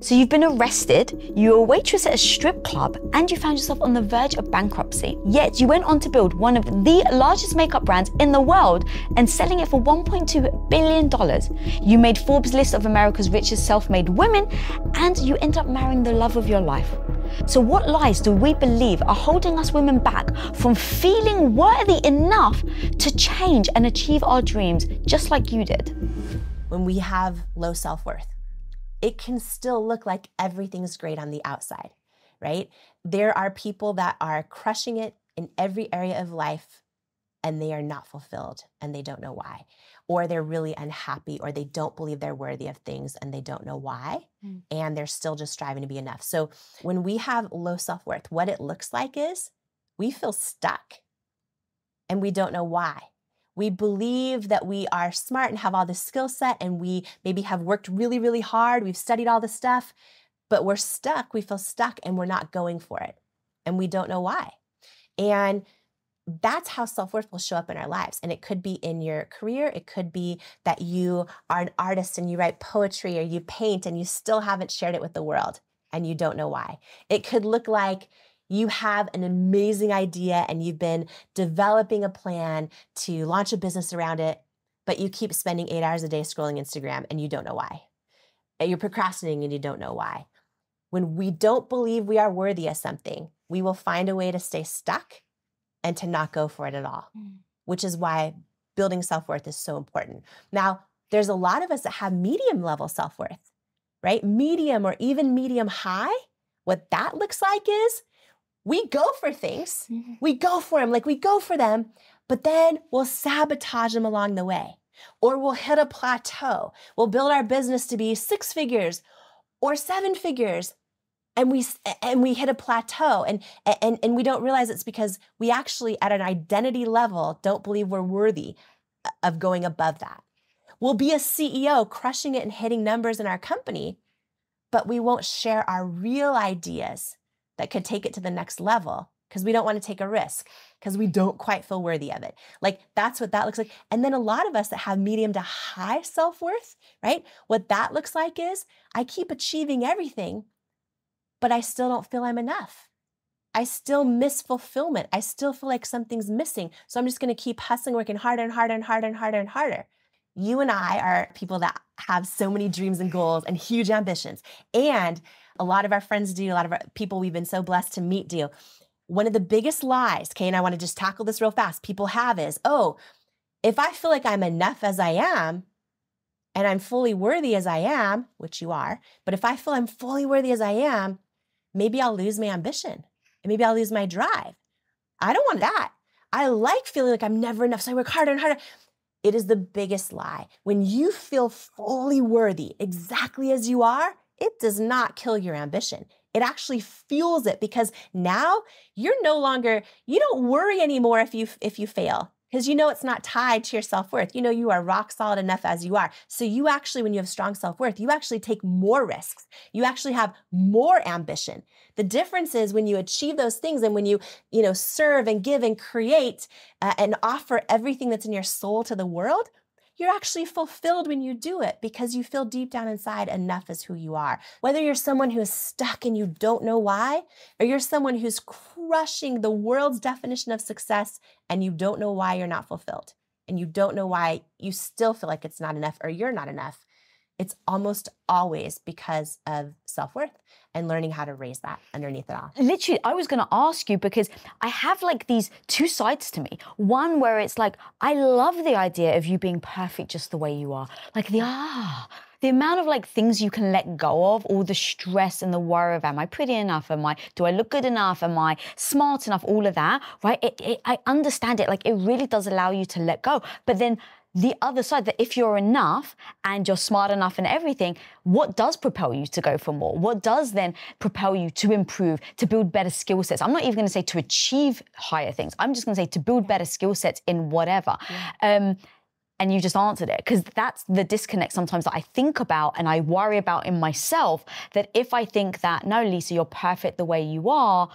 So you've been arrested, you were a waitress at a strip club, and you found yourself on the verge of bankruptcy. Yet you went on to build one of the largest makeup brands in the world and selling it for $1.2 billion. You made Forbes list of America's richest self-made women, and you end up marrying the love of your life. So what lies do we believe are holding us women back from feeling worthy enough to change and achieve our dreams just like you did? When we have low self-worth it can still look like everything's great on the outside, right? There are people that are crushing it in every area of life and they are not fulfilled and they don't know why. Or they're really unhappy or they don't believe they're worthy of things and they don't know why. Mm. And they're still just striving to be enough. So when we have low self worth, what it looks like is we feel stuck and we don't know why we believe that we are smart and have all this skill set and we maybe have worked really, really hard. We've studied all the stuff, but we're stuck. We feel stuck and we're not going for it. And we don't know why. And that's how self worth will show up in our lives. And it could be in your career. It could be that you are an artist and you write poetry or you paint and you still haven't shared it with the world and you don't know why. It could look like you have an amazing idea and you've been developing a plan to launch a business around it, but you keep spending eight hours a day scrolling Instagram and you don't know why. You're procrastinating and you don't know why. When we don't believe we are worthy of something, we will find a way to stay stuck and to not go for it at all, mm. which is why building self worth is so important. Now, there's a lot of us that have medium level self worth, right? Medium or even medium high. What that looks like is we go for things, mm-hmm. we go for them, like we go for them, but then we'll sabotage them along the way. Or we'll hit a plateau. We'll build our business to be six figures or seven figures and we and we hit a plateau and and and we don't realize it's because we actually at an identity level don't believe we're worthy uh, of going above that. We'll be a CEO crushing it and hitting numbers in our company, but we won't share our real ideas that could take it to the next level because we don't want to take a risk because we don't quite feel worthy of it. Like that's what that looks like. And then a lot of us that have medium to high self worth, right? What that looks like is I keep achieving everything, but I still don't feel I'm enough. I still miss fulfillment. I still feel like something's missing. So I'm just going to keep hustling, working harder and harder and harder and harder and harder. You and I are people that have so many dreams and goals and huge ambitions. And a lot of our friends do, a lot of our people we've been so blessed to meet do. One of the biggest lies, okay, and I want to just tackle this real fast, people have is, oh, if I feel like I'm enough as I am, and I'm fully worthy as I am, which you are, but if I feel I'm fully worthy as I am, maybe I'll lose my ambition and maybe I'll lose my drive. I don't want that. I like feeling like I'm never enough, so I work harder and harder. It is the biggest lie. When you feel fully worthy, exactly as you are, it does not kill your ambition. It actually fuels it because now you're no longer, you don't worry anymore if you if you fail because you know it's not tied to your self-worth. You know you are rock solid enough as you are. So you actually when you have strong self-worth, you actually take more risks. You actually have more ambition. The difference is when you achieve those things and when you, you know, serve and give and create uh, and offer everything that's in your soul to the world, you're actually fulfilled when you do it because you feel deep down inside enough as who you are. Whether you're someone who is stuck and you don't know why, or you're someone who's crushing the world's definition of success and you don't know why you're not fulfilled, and you don't know why you still feel like it's not enough or you're not enough, it's almost always because of self worth and learning how to raise that underneath it all. Literally, I was going to ask you because I have like these two sides to me. One where it's like, I love the idea of you being perfect just the way you are. Like the, ah, the amount of like things you can let go of, all the stress and the worry of, am I pretty enough? Am I, do I look good enough? Am I smart enough? All of that, right? It, it, I understand it. Like it really does allow you to let go. But then the other side that if you're enough and you're smart enough and everything, what does propel you to go for more? What does then propel you to improve, to build better skill sets? I'm not even going to say to achieve higher things. I'm just going to say to build better skill sets in whatever. Yeah. Um, and you just answered it because that's the disconnect sometimes that I think about and I worry about in myself that if I think that no Lisa you're perfect the way you are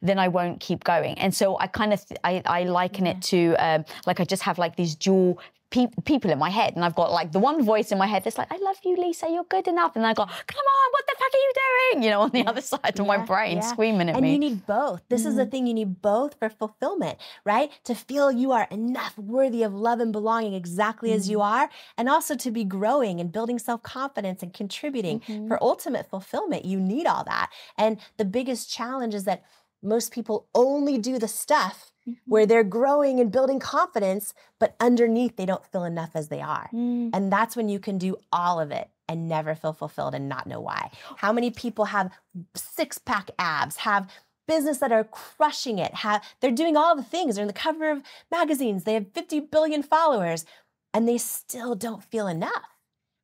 then I won't keep going. And so I kind of I, I, liken yeah. it to um, like I just have like these dual pe- people in my head, and I've got like the one voice in my head that's like, "I love you, Lisa. You're good enough," and I go, "Come on, what the fuck are you doing?" you know, on the other side of my brain yeah. screaming at and me. you need both. This is the thing you need both for fulfillment, right? To feel you are enough worthy of love and belonging exactly as you are, and also to be growing and building self confidence and contributing. Mhm. For ultimate fulfillment, you need all that. And the biggest challenge is that most people only do the stuff where they're growing and building confidence, but underneath they don't feel enough as they are. Mm. And that's when you can do all of it and never feel fulfilled and not know why. How many people have six pack abs, have business that are crushing it, have they're doing all the things, they're in the cover of magazines, they have 50 billion followers, and they still don't feel enough.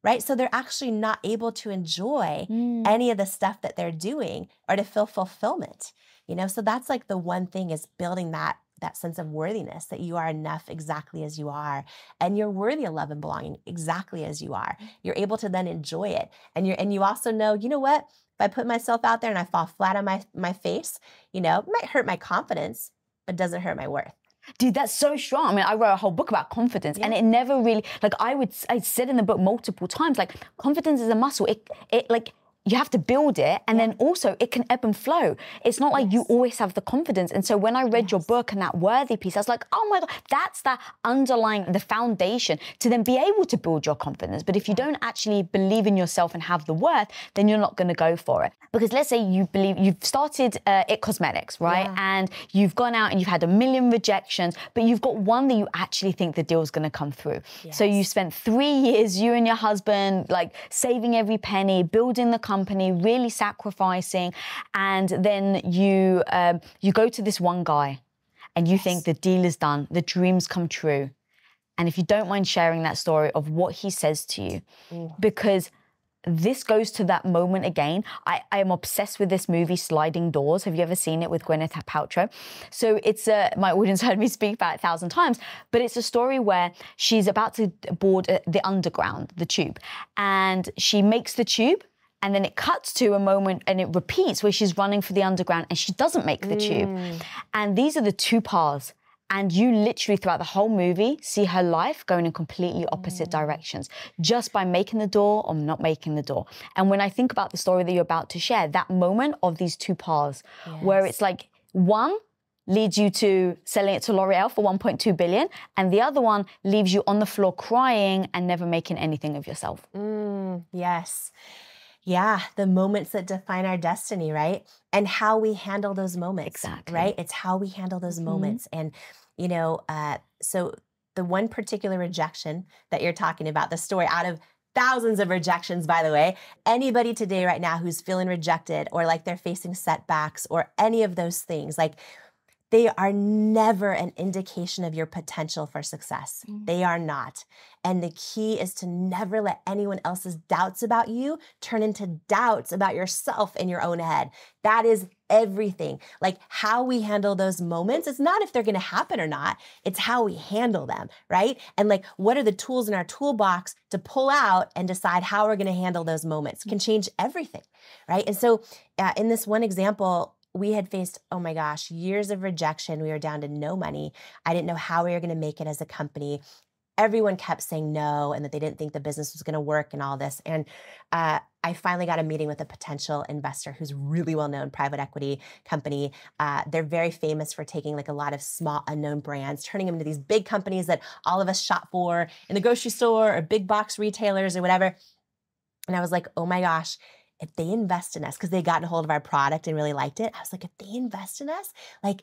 Right? So they're actually not able to enjoy Mm. any of the stuff that they're doing or to feel fulfillment. You know, so that's like the one thing is building that that sense of worthiness that you are enough exactly as you are and you're worthy of love and belonging exactly as you are. Mm. You're able to then enjoy it and you're and you also know you know what? If i put myself out there and i fall flat on my my face you know it might hurt my confidence but doesn't hurt my worth. Dude, that's so strong. I mean, I wrote a whole book about confidence, and it never really like I would I said in the book multiple times like confidence is a muscle. It it like you have to build it, and then also it can ebb and flow. It's not like you always have the confidence. And so when I read your book and that worthy piece, I was like, oh my god, that's that underlying the foundation to then be able to build your confidence. But if you don't actually believe in yourself and have the worth, then you're not going to go for it. Because let's say you believe you've started uh, It Cosmetics, right? Yeah. and you've gone out and you've had a million rejections, but you've got one that you actually think the deal's going to come through. So you spent three years, you and your husband, like saving every penny, building the company, really sacrificing, and then you um, you go to this one guy, and you think the deal is done, the dreams come true, and if you don't mind sharing that story of what he says to you, because this goes to that moment again. I, I am obsessed with this movie, Sliding Doors. Have you ever seen it with Gwyneth Paltrow? So it's a, my audience heard me speak about it a thousand times, but it's a story where she's about to board uh, the underground, the tube, and she makes the tube. And then it cuts to a moment and it repeats where she's running for the underground and she doesn't make the tube. And these are the two paths. And you literally, throughout the whole movie, see her life going in completely opposite directions just by making the door or not making the door. And when I think about the story that you're about to share, that moment of these two paths, where it's like one leads you to selling it to L'Oreal for 1.2 billion, and the other one leaves you on the floor crying and never making anything of yourself. Mm, yes. Yeah, the moments that define our destiny, right? And how we handle those moments. Exactly. Right? It's how we handle those Mhm. moments. And, you know, uh, so the one particular rejection that you're talking about, the story out of thousands of rejections, by the way, anybody today, right now, who's feeling rejected or like they're facing setbacks or any of those things, like they are never an indication of your potential for success. Mm. They are not. And the key is to never let anyone else's doubts about you turn into doubts about yourself in your own head. That is everything. Like how we handle those moments, it's not if they're going to happen or not, it's how we handle them, right? And like what are the tools in our toolbox to pull out and decide how we're going to handle those moments can change everything, right? And so uh, in this one example, we had faced, oh my gosh, years of rejection. We were down to no money. I didn't know how we were going to make it as a company. Everyone kept saying no and that they didn't think the business was going to work and all this. And uh, I finally got a meeting with a potential investor who's really well known private equity company. Uh, they're very famous for taking like a lot of small unknown brands, turning them into these big companies that all of us shop for in the grocery store or big box retailers or whatever. And I was like, oh my gosh, if they invest in us, because they got a hold of our product and really liked it, I was like, if they invest in us, like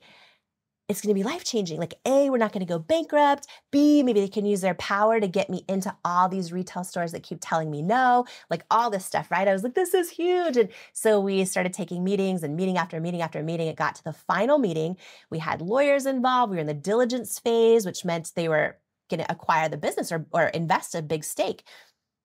it's going to be life changing. Like, A, we're not going to go bankrupt. B, maybe they can use their power to get me into all these retail stores that keep telling me no, like all this stuff, right? I was like, this is huge. And so we started taking meetings and meeting after meeting after meeting. It got to the final meeting. We had lawyers involved. We were in the diligence phase, which meant they were going to acquire the business or, or invest a big stake.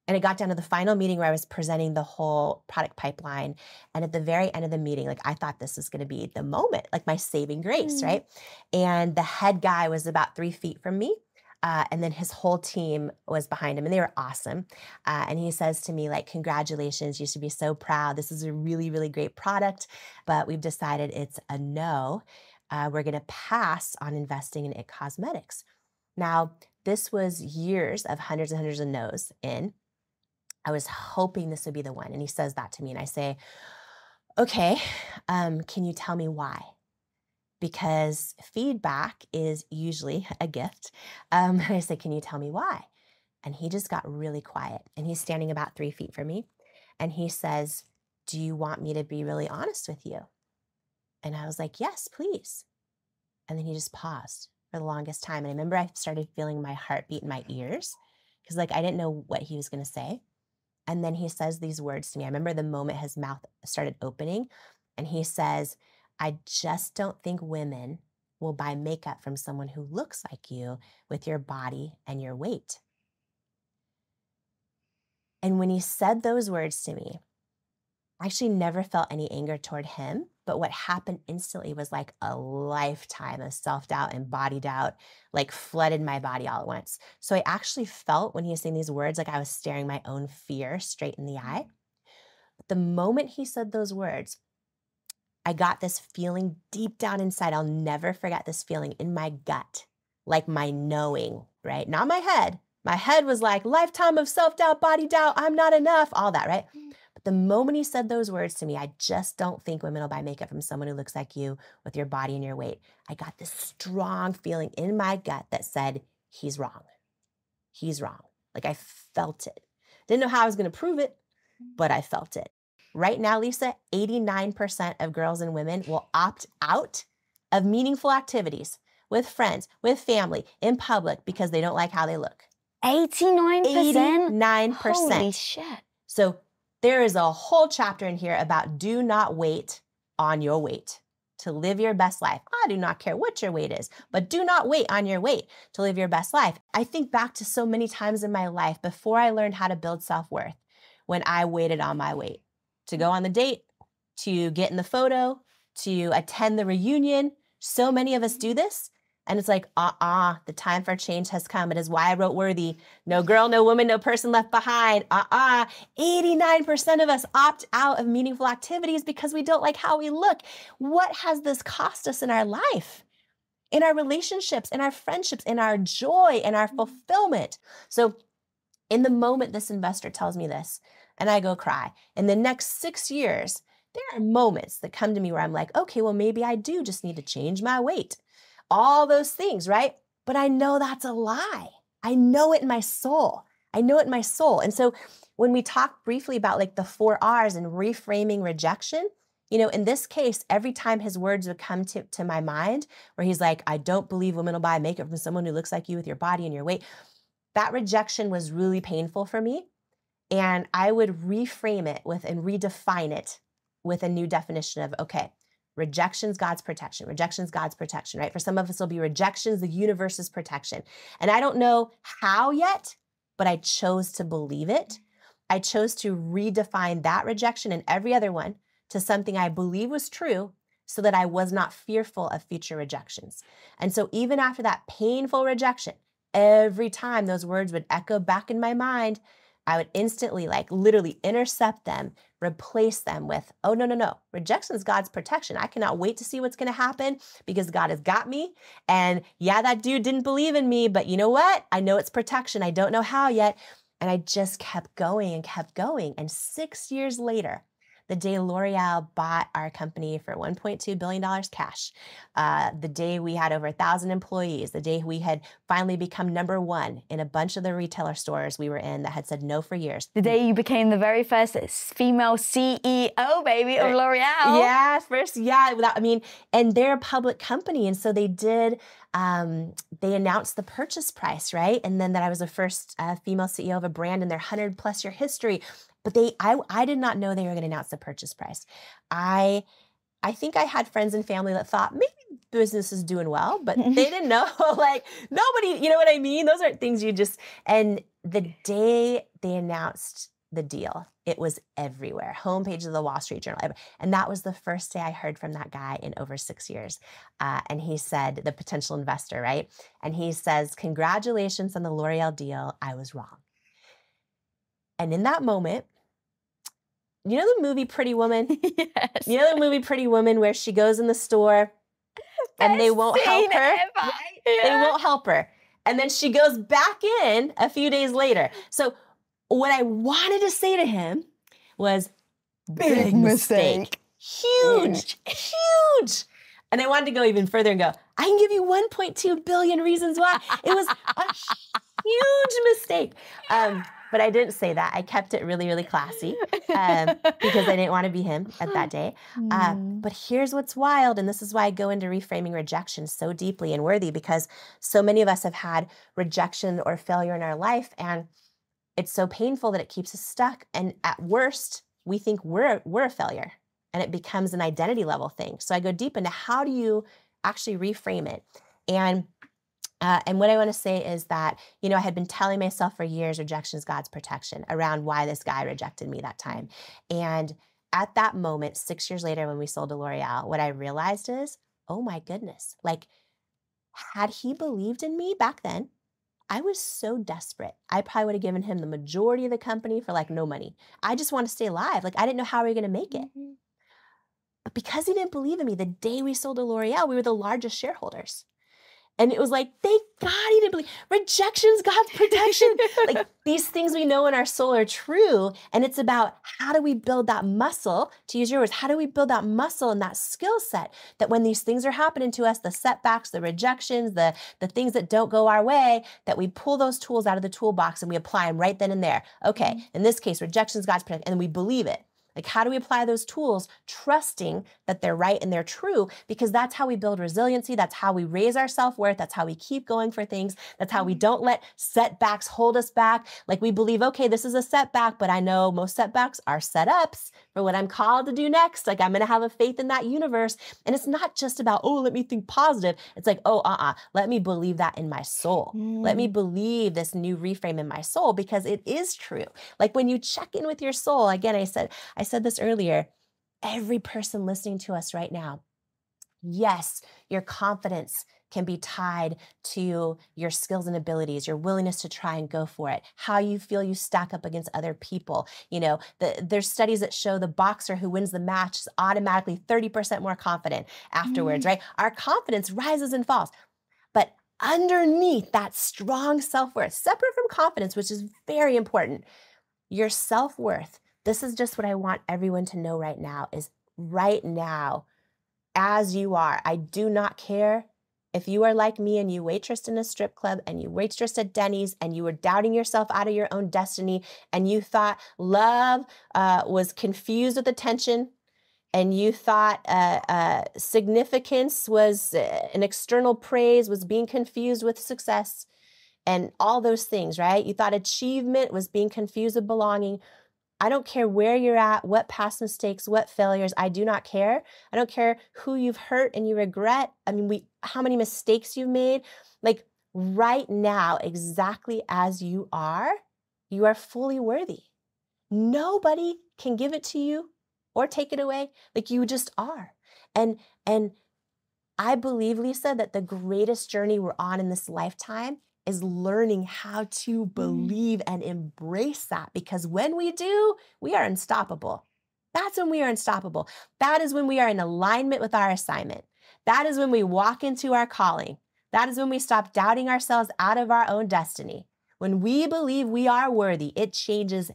And it got down to the final meeting where I was presenting the whole product pipeline. And at the very end of the meeting, like I thought this was going to be the moment, like my saving grace, Mm. right? And the head guy was about three feet from me. Uh, and then his whole team was behind him and they were awesome. Uh, and he says to me, like, congratulations, you should be so proud. This is a really, really great product, but we've decided it's a no. Uh, we're going to pass on investing in It Cosmetics. Now, this was years of hundreds and hundreds of no's in. I was hoping this would be the one. And he says that to me. And I say, okay, um, can you tell me why? Because feedback is usually a gift. Um, I said, Can you tell me why? And he just got really quiet. And he's standing about three feet from me. And he says, Do you want me to be really honest with you? And I was like, Yes, please. And then he just paused for the longest time. And I remember I started feeling my heartbeat in my ears because, like, I didn't know what he was going to say. And then he says these words to me. I remember the moment his mouth started opening, and he says, I just don't think women will buy makeup from someone who looks like you with your body and your weight. And when he said those words to me, I actually never felt any anger toward him. But what happened instantly was like a lifetime of self doubt and body doubt, like flooded my body all at once. So I actually felt when he was saying these words, like I was staring my own fear straight in the eye. Mm-hmm. But the moment he said those words, I got this feeling deep down inside. I'll never forget this feeling in my gut, like my knowing, right? Not my head. My head was like, lifetime of self doubt, body doubt, I'm not enough, all that, right? Mm. The moment he said those words to me, I just don't think women will buy makeup from someone who looks like you with your body and your weight. I got this strong feeling in my gut that said, he's wrong. He's wrong. Like I felt it. Didn't know how I was going to prove it, but I felt it. Right now, Lisa, 89% of girls and women will opt out of meaningful activities with friends, with family, in public because they don't like how they look. 89%? 89%. Holy shit. So there is a whole chapter in here about do not wait on your weight to live your best life. I do not care what your weight is, but do not wait on your weight to live your best life. I think back to so many times in my life before I learned how to build self worth when I waited on my weight to go on the date, to get in the photo, to attend the reunion. So many of us do this. And it's like, ah, uh-uh, uh the time for change has come. It is why I wrote Worthy. No girl, no woman, no person left behind. Ah, uh-uh. uh. 89% of us opt out of meaningful activities because we don't like how we look. What has this cost us in our life? In our relationships, in our friendships, in our joy, in our fulfillment. So, in the moment this investor tells me this, and I go cry, in the next six years, there are moments that come to me where I'm like, okay, well, maybe I do just need to change my weight all those things, right? But I know that's a lie. I know it in my soul. I know it in my soul. And so when we talk briefly about like the four R's and reframing rejection, you know, in this case, every time his words would come to, to my mind, where he's like, I don't believe women will buy makeup from someone who looks like you with your body and your weight, that rejection was really painful for me. And I would reframe it with and redefine it with a new definition of, okay, Rejection's God's protection. Rejection's God's protection, right? For some of us, it'll be rejections, the universe's protection. And I don't know how yet, but I chose to believe it. I chose to redefine that rejection and every other one to something I believe was true so that I was not fearful of future rejections. And so, even after that painful rejection, every time those words would echo back in my mind, I would instantly, like, literally intercept them replace them with, oh, no, no, no. Rejection is God's protection. I cannot wait to see what's going to happen because God has got me. And yeah, that dude didn't believe in me, but you know what? I know it's protection. I don't know how yet. And I just kept going and kept going. And six years later, the day L'Oreal bought our company for $1.2 billion cash, uh, the day we had over a thousand employees, the day we had finally become number one in a bunch of the retailer stores we were in that had said no for years. The day you became the very first female CEO, baby, of L'Oreal. Yeah, first, yeah. Without, I mean, and they're a public company. And so they did um, they announced the purchase price, right? And then that I was the first uh, female CEO of a brand in their 100 plus year history. But they, I, I did not know they were going to announce the purchase price. I, I think I had friends and family that thought maybe business is doing well, but they didn't know. like nobody, you know what I mean? Those aren't things you just. And the day they announced the deal, it was everywhere. Homepage of the Wall Street Journal, and that was the first day I heard from that guy in over six years. Uh, and he said, the potential investor, right? And he says, "Congratulations on the L'Oreal deal. I was wrong." And in that moment, you know the movie Pretty Woman? yes. You know the movie Pretty Woman where she goes in the store and they won't help her? Yeah. They won't help her. And then she goes back in a few days later. So what I wanted to say to him was big, Big mistake. mistake. huge, huge. And I wanted to go even further and go, I can give you 1.2 billion reasons why. It was a huge mistake. Um, but I didn't say that. I kept it really, really classy um, because I didn't want to be him at that day. Uh, but here's what's wild, and this is why I go into reframing rejection so deeply and worthy because so many of us have had rejection or failure in our life, and it's so painful that it keeps us stuck. And at worst, we think we're we're a failure, and it becomes an identity level thing. So I go deep into how do you actually reframe it, and uh, and what I want to say is that, you know, I had been telling myself for years rejection is God's protection around why this guy rejected me that time. And at that moment, six years later, when we sold to L'Oreal, what I realized is, oh my goodness, like, had he believed in me back then, I was so desperate. I probably would have given him the majority of the company for like no money. I just want to stay alive. Like, I didn't know how we were going to make it. Mm-hmm. But because he didn't believe in me, the day we sold to L'Oreal, we were the largest shareholders. And it was like, thank God he didn't believe. Rejection's God's protection. like these things we know in our soul are true. And it's about how do we build that muscle, to use your words, how do we build that muscle and that skill set that when these things are happening to us, the setbacks, the rejections, the, the things that don't go our way, that we pull those tools out of the toolbox and we apply them right then and there. Okay, mm-hmm. in this case, rejection's God's protection, and we believe it. Like, how do we apply those tools, trusting that they're right and they're true? Because that's how we build resiliency. That's how we raise our self worth. That's how we keep going for things. That's how we mm-hmm. don't let setbacks hold us back. Like, we believe, okay, this is a setback, but I know most setbacks are setups for what I'm called to do next. Like, I'm going to have a faith in that universe. And it's not just about, oh, let me think positive. It's like, oh, uh uh-uh, uh, let me believe that in my soul. Mm. Let me mm. believe this new reframe in my soul because it is true. Like, when you check in with your soul, again, I said, I said this earlier every person listening to us right now, yes, your confidence can be tied to your skills and abilities, your willingness to try and go for it, how you feel you stack up against other people. You know, the, there's studies that show the boxer who wins the match is automatically 30% more confident afterwards, mm. right? Our confidence rises and falls. But underneath that strong self worth, separate from confidence, which is very important, your self worth this is just what I want everyone to know right now is right now, as you are, I do not care if you are like me and you waitressed in a strip club and you waitressed at Denny's and you were doubting yourself out of your own destiny and you thought love uh, was confused with attention and you thought uh, uh, significance was uh, an external praise was being confused with success and all those things, right? You thought achievement was being confused with belonging. I don't care where you're at, what past mistakes, what failures, I do not care. I don't care who you've hurt and you regret. I mean, we how many mistakes you've made. Like right now, exactly as you are, you are fully worthy. Nobody can give it to you or take it away. Like you just are. And and I believe, Lisa, that the greatest journey we're on in this lifetime is learning how to mm. believe and embrace that because when we do, we are unstoppable. That's when we are unstoppable. That is when we are in alignment with our assignment. That is when we walk into our calling. That is when we stop doubting ourselves out of our own destiny. When we believe we are worthy, it changes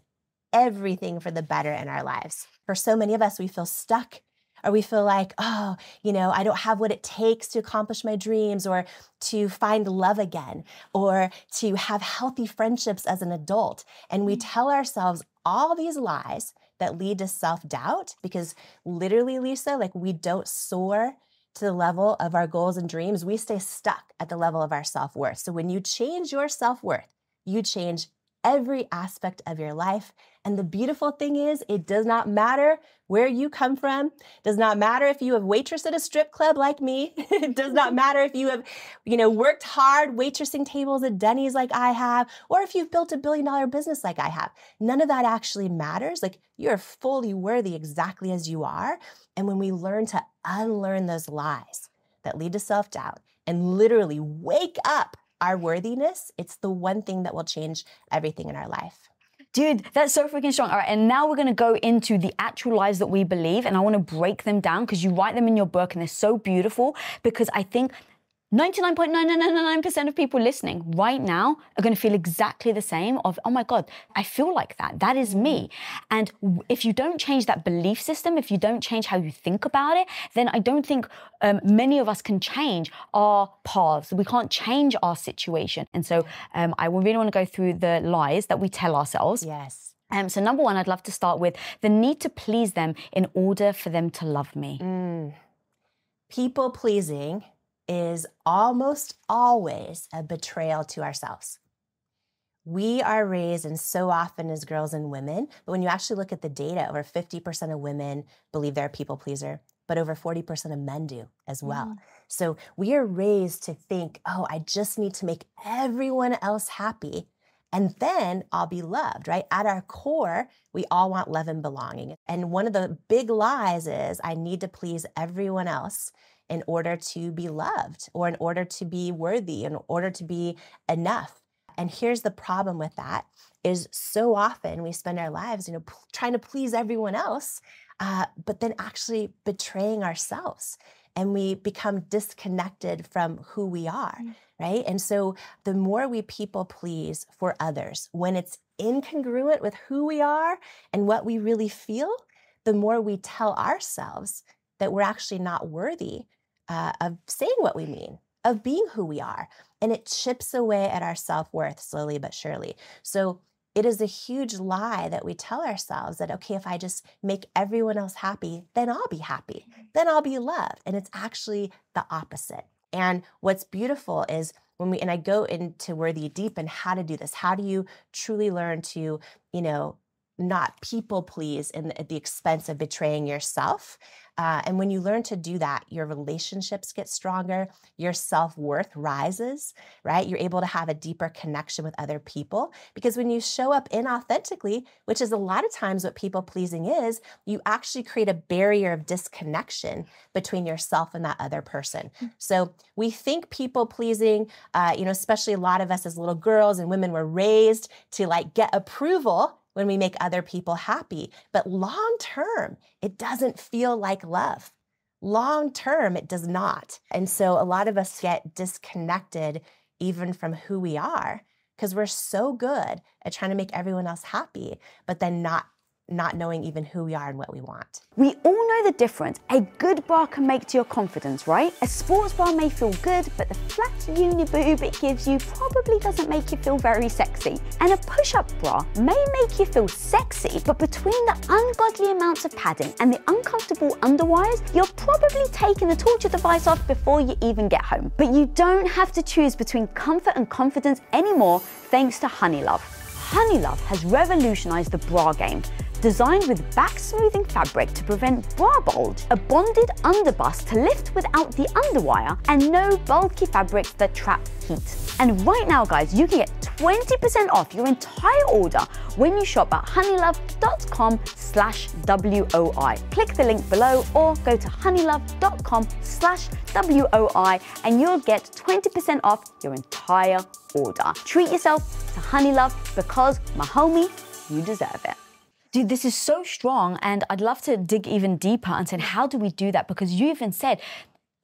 everything for the better in our lives. For so many of us, we feel stuck or we feel like, oh, you know, I don't have what it takes to accomplish my dreams or to find love again or to have healthy friendships as an adult. And we mm. tell ourselves all these lies that lead to self doubt because literally, Lisa, like we don't soar to the level of our goals and dreams. We stay stuck at the level of our self worth. So when you change your self worth, you change every aspect of your life. And the beautiful thing is, it does not matter where you come from. It does not matter if you have waitress at a strip club like me. it does not matter if you have, you know, worked hard waitressing tables at Denny's like I have, or if you've built a billion dollar business like I have. None of that actually matters. Like you're fully worthy exactly as you are. And when we learn to unlearn those lies that lead to self doubt and literally wake up our worthiness, it's the one thing that will change everything in our life. Dude, that's so freaking strong. All right, and now we're gonna go into the actual lies that we believe, and I wanna break them down because you write them in your book and they're so beautiful because I think 99.9999% of people listening right now are going to feel exactly the same of oh my god i feel like that. That is me. And if you don't change that belief system if you don't change how you think about it then i don't think um, many of us can change our paths. We can't change our situation. And so um, i really want to go through the lies that we tell ourselves. Yes. Um, so number one i'd love to start with the need to please them in order for them to love me. Mm. people pleasing is almost always a betrayal to ourselves. We are raised, and so often as girls and women, but when you actually look at the data, over 50% of women believe they're a people pleaser, but over 40% of men do as well. Mm. So we are raised to think, oh, I just need to make everyone else happy and then I'll be loved, right? At our core, we all want love and belonging. And one of the big lies is I need to please everyone else in order to be loved or in order to be worthy, in order to be enough. And here's the problem with that is so often we spend our lives, you know, p- trying to please everyone else, uh, but then actually betraying ourselves. And we become disconnected from who we are, mm. right? And so the more we people please for others, when it's incongruent with who we are and what we really feel, the more we tell ourselves that we're actually not worthy uh, of saying what we mean, of being who we are. And it chips away at our self worth slowly but surely. So it is a huge lie that we tell ourselves that, okay, if I just make everyone else happy, then I'll be happy, mm-hmm. then I'll be loved. And it's actually the opposite. And what's beautiful is when we, and I go into Worthy Deep and how to do this, how do you truly learn to, you know, not people please in, at the expense of betraying yourself. Uh, and when you learn to do that, your relationships get stronger, your self worth rises, right? You're able to have a deeper connection with other people because when you show up inauthentically, which is a lot of times what people pleasing is, you actually create a barrier of disconnection between yourself and that other person. Mm-hmm. So we think people pleasing, uh, you know, especially a lot of us as little girls and women were raised to like get approval when we make other people happy. But long term, it doesn't feel like love. Long term, it does not. And so a lot of us get disconnected even from who we are because we're so good at trying to make everyone else happy, but then not not knowing even who we are and what we want. We all know the difference a good bra can make to your confidence, right? A sports bra may feel good, but the flat uni boob it gives you probably doesn't make you feel very sexy. And a push-up bra may make you feel sexy, but between the ungodly amounts of padding and the uncomfortable underwires, you're probably taking the torture device off before you even get home. But you don't have to choose between comfort and confidence anymore thanks to Honeylove. Honeylove has revolutionized the bra game designed with back smoothing fabric to prevent bra bulge, a bonded underbust to lift without the underwire, and no bulky fabrics that trap heat. And right now, guys, you can get 20% off your entire order when you shop at honeylove.com slash WOI. Click the link below or go to honeylove.com slash WOI and you'll get 20% off your entire order. Treat yourself to Honeylove because, my homie, you deserve it. Dude, this is so strong, and I'd love to dig even deeper and say, how do we do that? Because you even said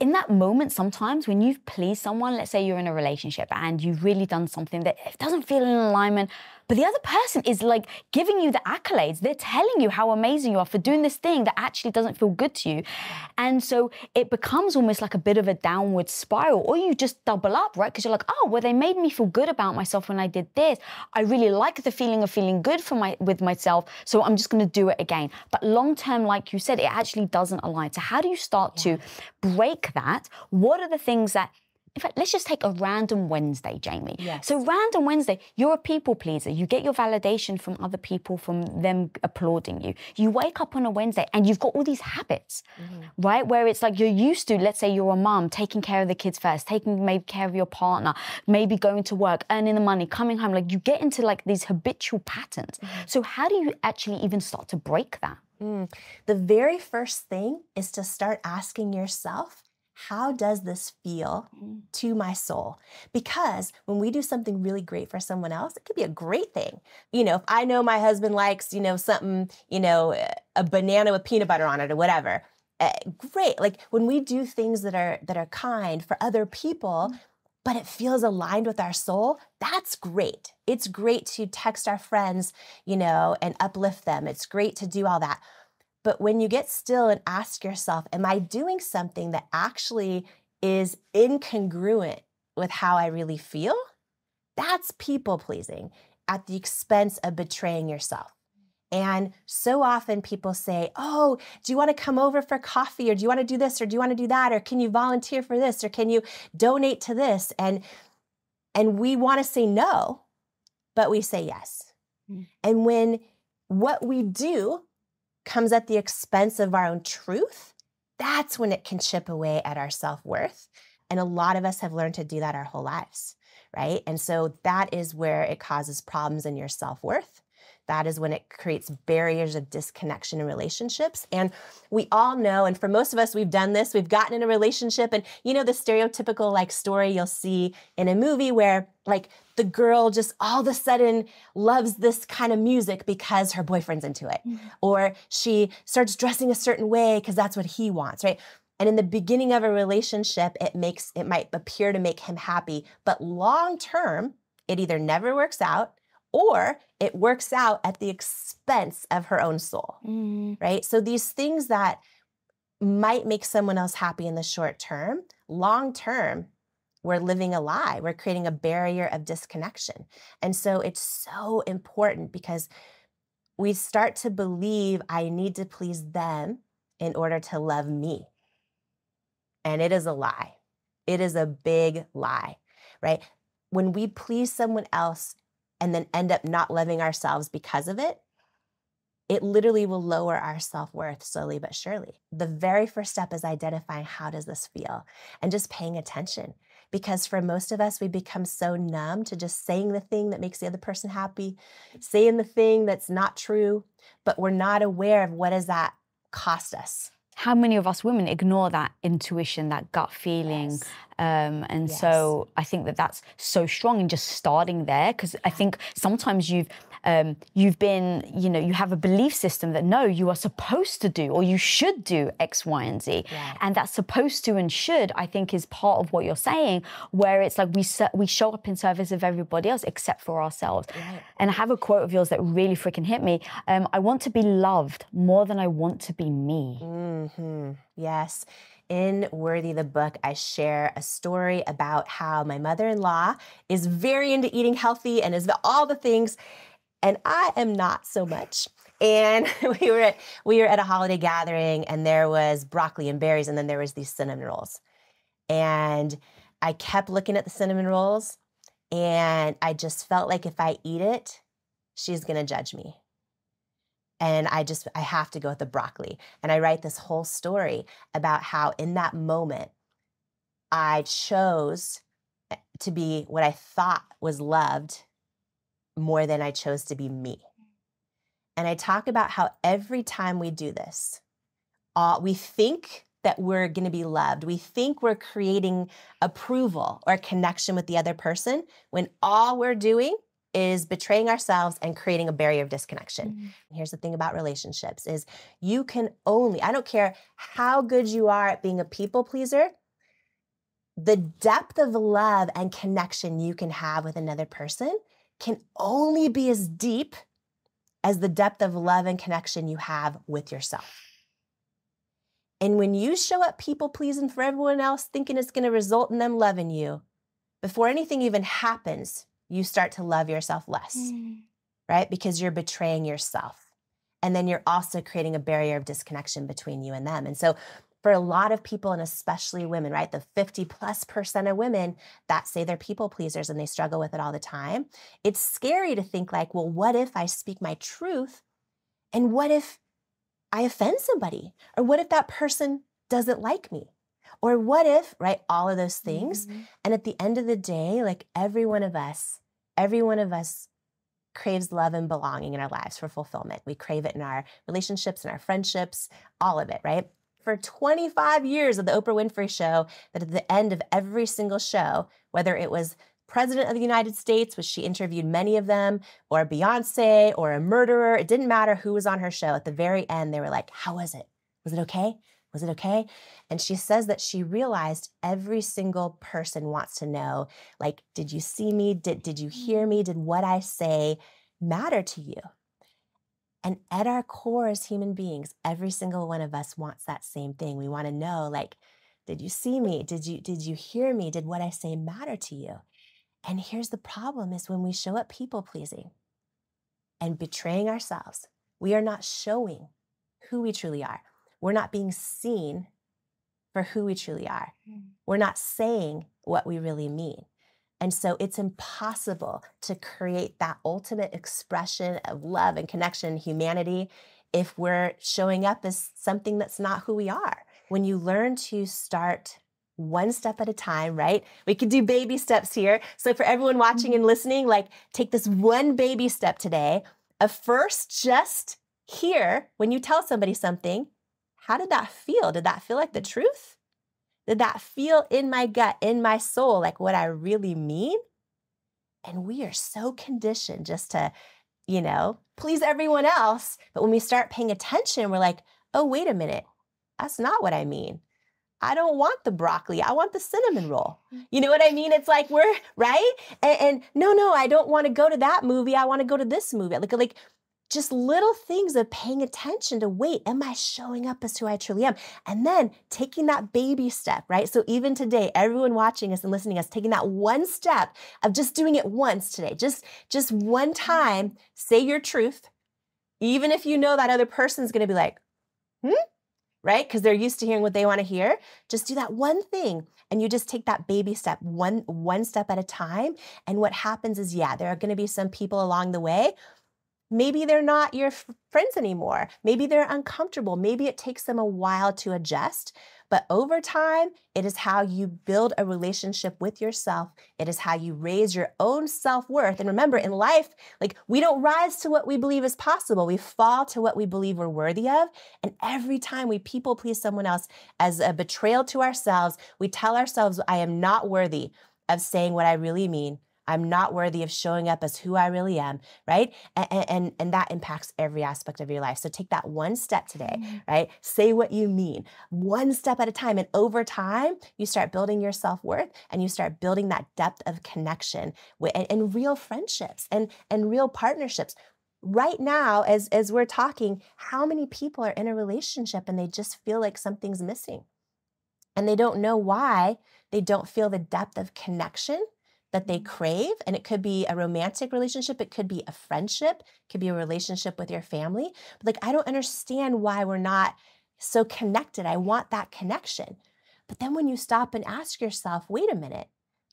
in that moment, sometimes when you've pleased someone, let's say you're in a relationship and you've really done something that doesn't feel in alignment but the other person is like giving you the accolades. They're telling you how amazing you are for doing this thing that actually doesn't feel good to you. And so it becomes almost like a bit of a downward spiral, or you just double up, right? Because you're like, oh, well, they made me feel good about myself when I did this. I really like the feeling of feeling good for my with myself. So I'm just gonna do it again. But long term, like you said, it actually doesn't align. So how do you start yeah. to break that? What are the things that in fact, let's just take a random Wednesday, Jamie. Yes. So, random Wednesday, you're a people pleaser. You get your validation from other people, from them applauding you. You wake up on a Wednesday and you've got all these habits, mm-hmm. right? Where it's like you're used to, let's say you're a mom, taking care of the kids first, taking maybe care of your partner, maybe going to work, earning the money, coming home. Like you get into like these habitual patterns. Mm-hmm. So, how do you actually even start to break that? Mm. The very first thing is to start asking yourself, how does this feel mm. to my soul? Because when we do something really great for someone else, it could be a great thing. You know, if I know my husband likes, you know, something, you know, a banana with peanut butter on it or whatever, uh, great. Like when we do things that are that are kind for other people, mm. but it feels aligned with our soul, that's great. It's great to text our friends, you know, and uplift them. It's great to do all that. But when you get still and ask yourself, am I doing something that actually is incongruent with how I really feel? That's people pleasing at the expense of betraying yourself. And so often people say, Oh, do you want to come over for coffee? Or do you want to do this? Or do you want to do that? Or can you volunteer for this? Or can you donate to this? And and we want to say no, but we say yes. Mm. And when what we do comes at the expense of our own truth, that's when it can chip away at our self worth. And a lot of us have learned to do that our whole lives, right? And so that is where it causes problems in your self worth that is when it creates barriers of disconnection in relationships. And we all know, and for most of us, we've done this, we've gotten in a relationship, and you know, the stereotypical like story you'll see in a movie where like the girl just all of a sudden loves this kind of music because her boyfriend's into it, mm-hmm. or she starts dressing a certain way because that's what he wants, right? And in the beginning of a relationship, it makes it might appear to make him happy, but long term, it either never works out or it works out at the expense of her own soul, mm. right? So these things that might make someone else happy in the short term, long term, we're living a lie. We're creating a barrier of disconnection. And so it's so important because we start to believe I need to please them in order to love me. And it is a lie. It is a big lie, right? When we please someone else and then end up not loving ourselves because of it, it literally will lower our self-worth slowly but surely. The very first step is identifying how does this feel and just paying attention. Because for most of us, we become so numb to just saying the thing that makes the other person happy, saying the thing that's not true, but we're not aware of what does that cost us how many of us women ignore that intuition, that gut feeling? Yes. Um, and yes. so I think that that's so strong in just starting there because I think sometimes you've um, you've been, you know, you have a belief system that no, you are supposed to do or you should do X, Y, and Z. Yeah. And that supposed to and should, I think, is part of what you're saying, where it's like we we show up in service of everybody else except for ourselves. Right. And I have a quote of yours that really freaking hit me. Um, I want to be loved more than I want to be me. Mm-hmm. Yes in Worthy the book, I share a story about how my mother in law is very into eating healthy and is all the things and I am not so much. And we were at we were at a holiday gathering, and there was broccoli and berries, and then there was these cinnamon rolls. And I kept looking at the cinnamon rolls, and I just felt like if I eat it, she's gonna judge me. And I just I have to go with the broccoli. And I write this whole story about how in that moment I chose eh, to be what I thought was loved more than I chose to be me. And I talk about how every time we do this, uh, we think that we're going to be loved. We think we're creating approval or connection with the other person when all we're doing is betraying ourselves and creating a barrier of disconnection. Mm-hmm. Here's the thing about relationships is you can only, I don't care how good you are at being a people pleaser, the depth of love and connection you can have with another person can only be as deep as the depth of love and connection you have with yourself. And when you show up people pleasing for everyone else, thinking it's going to result in them loving you, before anything even happens, you start to love yourself less, mm. right? Because you're betraying yourself. And then you're also creating a barrier of disconnection between you and them. And so for a lot of people and especially women, right? The 50 plus percent of women that say they're people pleasers and they struggle with it all the time. It's scary to think like, well, what if I speak my truth? And what if I offend somebody? Or what if that person doesn't like me? Or what if, right? All of those things. Mm-hmm. And at the end of the day, like every one of us, every one of us craves love and belonging in our lives for fulfillment. We crave it in our relationships and our friendships, all of it, right? For 25 years of the Oprah Winfrey Show that at the end of every single show, whether it was President of the United States, which she interviewed many of them, or Beyonce, or a murderer, it didn't matter who was on her show. At the very end, they were like, How was it? Was it okay? Was it okay? And she says that she realized every single person wants to know like, did you see me? Did, did you hear me? Did what I say matter to you? And at our core as human beings, every single one of us wants that same thing. We want to know, like, did you see me? Did you did you hear me? Did what I say matter to you? And here's the problem is when we show up people pleasing and betraying ourselves, we are not showing who we truly are. We're not being seen for who we truly are. Mm. We're not saying what we really mean. And so it's impossible to create that ultimate expression of love and connection and humanity if we're showing up as something that's not who we are. When you learn to start one step at a time, right? We could do baby steps here. So for everyone watching and mm-hmm. listening, like take this one baby step today of first just hear when you tell somebody something, how did that feel? Did that feel like the truth? Did that feel in my gut, in my soul, like what I really mean? And we are so conditioned just to, you know, please everyone else. But when we start paying attention, we're like, oh, wait a minute. That's not what I mean. I don't want the broccoli. I want the cinnamon roll. Mm. You know what I mean? It's like we're right. And, and no, no, I don't want to go to that movie. I want to go to this movie. Like, like just little things of paying attention to wait, am I showing up as who I truly am? And then taking that baby step, right? So even today, everyone watching us and listening us, taking that one step of just doing it once today, just, just one time, say your truth, even if you know that other person's gonna be like, hmm? Right? Because they're used to hearing what they want to hear. Just do that one thing and you just take that baby step one one step at a time and what happens is yeah there are going to be some people along the way Maybe they're not your friends anymore. Maybe they're uncomfortable. Maybe it takes them a while to adjust. But over time, it is how you build a relationship with yourself. It is how you raise your own self worth. And remember, in life, like we don't rise to what we believe is possible, we fall to what we believe we're worthy of. And every time we people please someone else as a betrayal to ourselves, we tell ourselves, I am not worthy of saying what I really mean. I'm not worthy of showing up as who I really am, right? And, and, and that impacts every aspect of your life. So take that one step today, mm-hmm. right? Say what you mean, one step at a time. And over time, you start building your self worth and you start building that depth of connection with, and, and real friendships and, and real partnerships right now as as we're talking how many people are in a relationship and they just feel like something's missing and they don't know why they don't feel the depth of connection that they mm-hmm. crave. And it could be a romantic relationship, it could be a friendship, it could be a relationship with your family. But like, I don't understand why we're not so connected. I want that connection. But then when you stop and ask yourself, wait a minute,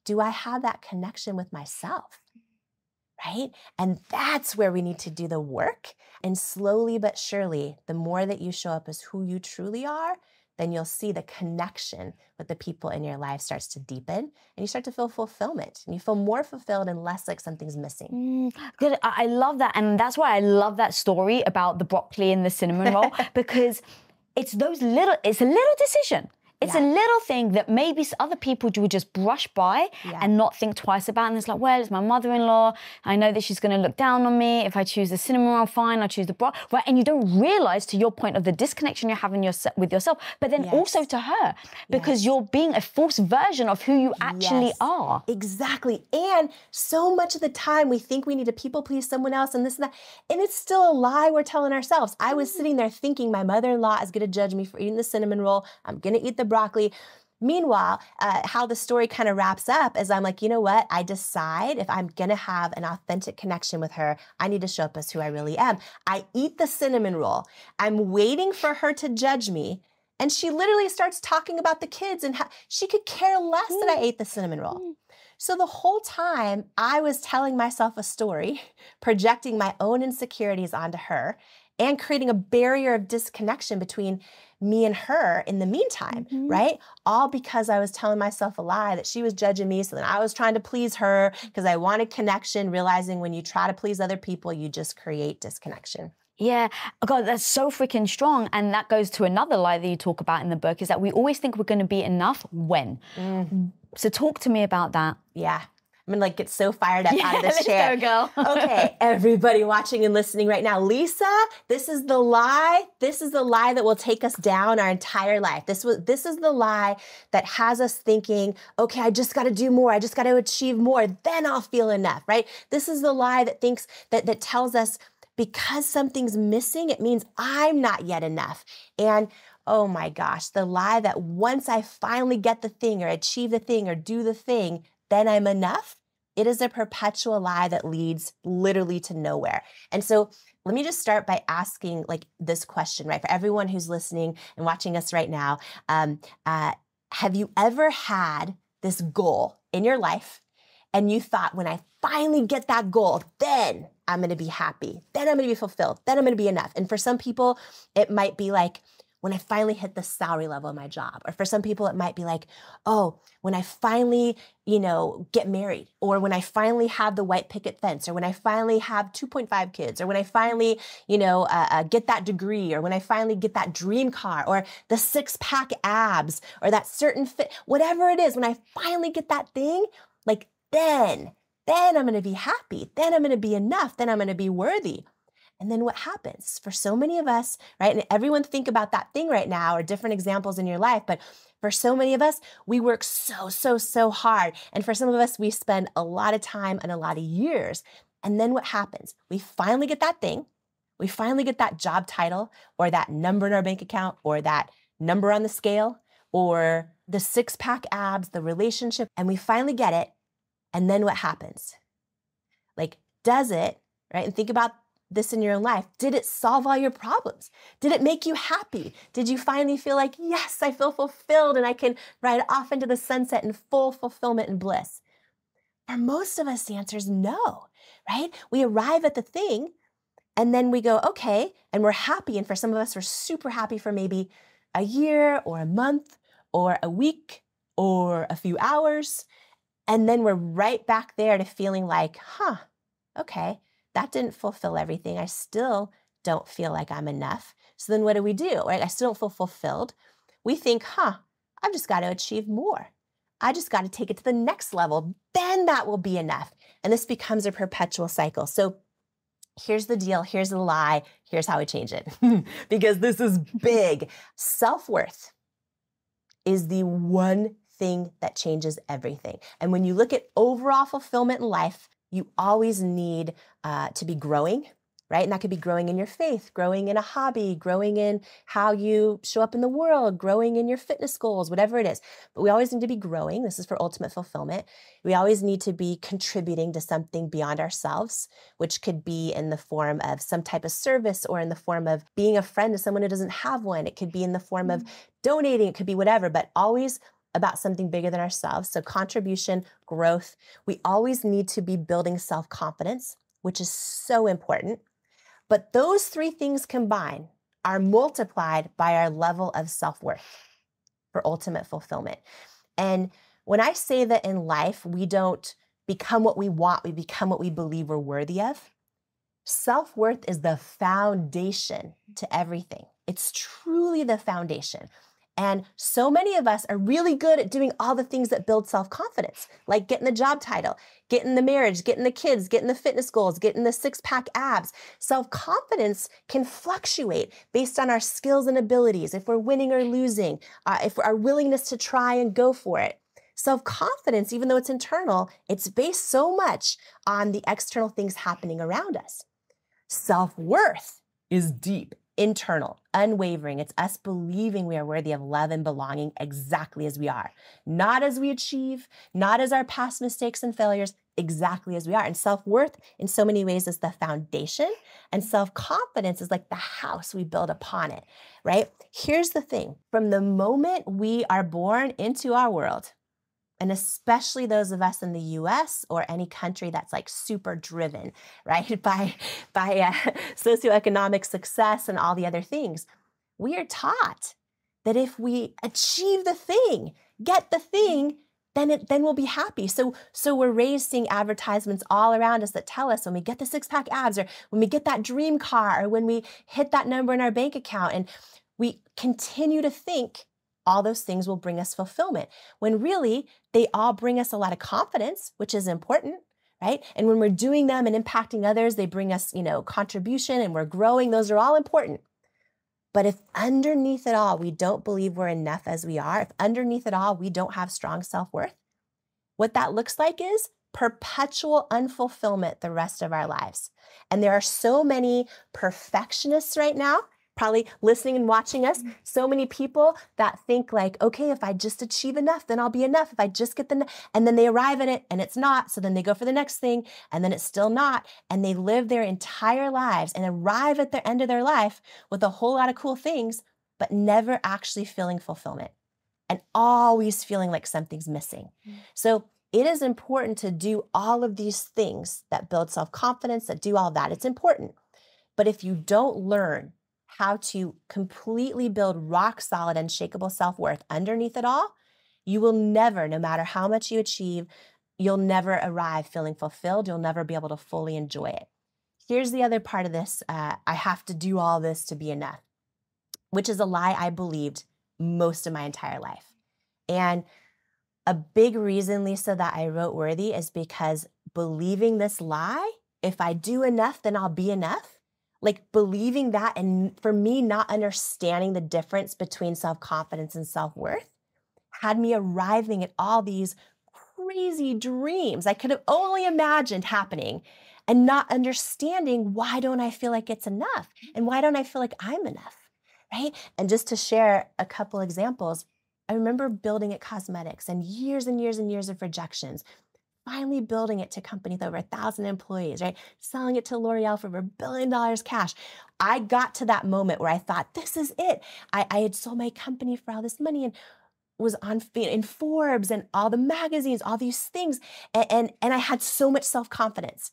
do I have that connection with myself? Right? And that's where we need to do the work. And slowly but surely, the more that you show up as who you truly are, then you'll see the connection with the people in your life starts to deepen and you start to feel fulfillment and you feel more fulfilled and less like something's missing. Mm, good. I love that. And that's why I love that story about the broccoli and the cinnamon roll because it's those little, it's a little decision. It's yeah. a little thing that maybe other people would just brush by yeah. and not think twice about. And it's like, well, it's my mother-in-law. I know that she's going to look down on me. If I choose the cinnamon roll, fine. I'll choose the broth. Right? And you don't realize, to your point of the disconnection you're having your, with yourself, but then yes. also to her, because yes. you're being a false version of who you actually yes. are. Exactly. And so much of the time, we think we need to people please someone else and this and that, and it's still a lie we're telling ourselves. I was mm-hmm. sitting there thinking my mother-in-law is going to judge me for eating the cinnamon roll. I'm going to eat the broccoli. Meanwhile, uh, how the story kind of wraps up is I'm like, you know what? I decide if I'm gonna have an authentic connection with her, I need to show up as who I really am. I eat the cinnamon roll. I'm waiting for her to judge me. And she literally starts talking about the kids and how she could care less mm. that I ate the cinnamon roll. Mm. So the whole time I was telling myself a story, projecting my own insecurities onto her, and creating a barrier of disconnection between me and her in the meantime, mm-hmm. right? All because I was telling myself a lie that she was judging me. So then I was trying to please her because I wanted connection, realizing when you try to please other people, you just create disconnection. Yeah, oh God, that's so freaking strong. And that goes to another lie that you talk about in the book is that we always think we're going to be enough when. Mm. So talk to me about that. Yeah. I'm gonna like get so fired up yeah, out of this chair. Go, okay, everybody watching and listening right now, Lisa, this is the lie. This is the lie that will take us down our entire life. This was this is the lie that has us thinking, okay, I just got to do more. I just got to achieve more. Then I'll feel enough, right? This is the lie that thinks that that tells us because something's missing, it means I'm not yet enough. And oh my gosh, the lie that once I finally get the thing or achieve the thing or do the thing, then I'm enough. It is a perpetual lie that leads literally to nowhere. And so let me just start by asking like this question, right? For everyone who's listening and watching us right now, um, uh, have you ever had this goal in your life and you thought, when I finally get that goal, then I'm gonna be happy. Then I'm gonna be fulfilled. Then I'm gonna be enough. And for some people, it might be like, when I finally hit the salary level of my job. Or for some people, it might be like, oh, when I finally, you know, get married, or when I finally have the white picket fence, or when I finally have 2.5 kids, or when I finally, you know, uh, uh, get that degree, or when I finally get that dream car, or the six pack abs, or that certain fit, whatever it is, when I finally get that thing, like then, then I'm going to be happy. Then I'm going to be enough. Then I'm going to be worthy. And then what happens for so many of us, right? And everyone think about that thing right now or different examples in your life. But for so many of us, we work so, so, so hard. And for some of us, we spend a lot of time and a lot of years. And then what happens? We finally get that thing. We finally get that job title or that number in our bank account or that number on the scale or the six pack abs, the relationship, and we finally get it. And then what happens? Like, does it, right? And think about this in your own life? Did it solve all your problems? Did it make you happy? Did you finally feel like, yes, I feel fulfilled and I can ride off into the sunset in full fulfillment and bliss? For most of us, the answer is no, right? We arrive at the thing and then we go, okay, and we're happy. And for some of us, we're super happy for maybe a year or a month or a week or a few hours. And then we're right back there to feeling like, huh, okay, that didn't fulfill everything. I still don't feel like I'm enough. So then what do we do? Right? I still don't feel fulfilled. We think, huh, I've just got to achieve more. I just got to take it to the next level. Then that will be enough. And this becomes a perpetual cycle. So here's the deal. Here's the lie. Here's how we change it. because this is big. Self worth is the one thing that changes everything. And when you look at overall fulfillment in life, you always need uh, to be growing, right? And that could be growing in your faith, growing in a hobby, growing in how you show up in the world, growing in your fitness goals, whatever it is. But we always need to be growing. This is for ultimate fulfillment. We always need to be contributing to something beyond ourselves, which could be in the form of some type of service or in the form of being a friend to someone who doesn't have one. It could be in the form of mm. donating, it could be whatever, but always about something bigger than ourselves. So, contribution, growth. We always need to be building self confidence, which is so important. But those three things combined are multiplied by our level of self worth for ultimate fulfillment. And when I say that in life, we don't become what we want, we become what we believe we're worthy of. Self worth is the foundation to everything. It's truly the foundation. And so many of us are really good at doing all the things that build self confidence, like getting the job title, getting the marriage, getting the kids, getting the fitness goals, getting the six pack abs. Self confidence can fluctuate based on our skills and abilities, if we're winning or losing, uh, if our willingness to try and go for it. Self confidence, even though it's internal, it's based so much on the external things happening around us. Self worth is deep internal, unwavering. It's us believing we are worthy of love and belonging exactly as we are, not as we achieve, not as our past mistakes and failures, exactly as we are. And self worth, in so many ways, is the foundation, and self confidence is like the house we build upon it, right? Here's the thing from the moment we are born into our world, and especially those of us in the US or any country that's like super driven, right, by, by uh, socioeconomic success and all the other things, we are taught that if we achieve the thing, get the thing, then it then we'll be happy. So so we're raised seeing advertisements all around us that tell us when we get the six pack abs or when we get that dream car or when we hit that number in our bank account and we continue to think all those things will bring us fulfillment when really they all bring us a lot of confidence, which is important, right? And when we're doing them and impacting others, they bring us, you know, contribution and we're growing. Those are all important. But if underneath it all, we don't believe we're enough as we are, if underneath it all, we don't have strong self worth, what that looks like is perpetual unfulfillment the rest of our lives. And there are so many perfectionists right now probably listening and watching us, mm-hmm. so many people that think like, okay, if I just achieve enough, then I'll be enough. If I just get the, and then they arrive at it and it's not. So then they go for the next thing and then it's still not. And they live their entire lives and arrive at the end of their life with a whole lot of cool things, but never actually feeling fulfillment and always feeling like something's missing. Mm-hmm. So it is important to do all of these things that build self confidence, that do all that. It's important. But if you don't learn how to completely build rock solid, unshakable self worth underneath it all, you will never, no matter how much you achieve, you'll never arrive feeling fulfilled. You'll never be able to fully enjoy it. Here's the other part of this uh, I have to do all this to be enough, which is a lie I believed most of my entire life. And a big reason, Lisa, that I wrote Worthy is because believing this lie, if I do enough, then I'll be enough like believing that and for me not understanding the difference between self-confidence and self-worth had me arriving at all these crazy dreams I could have only imagined happening and not understanding why don't I feel like it's enough and why don't I feel like I'm enough right? And just to share a couple examples I remember building It Cosmetics and years and years and years of rejections finally building it to company with over a thousand employees, right? Selling it to L'Oreal for over a billion dollars cash. I got to that moment where I thought, this is it. I, I had sold my company for all this money and was on in Forbes and all the magazines, all these things. And, and, and I had so much self-confidence.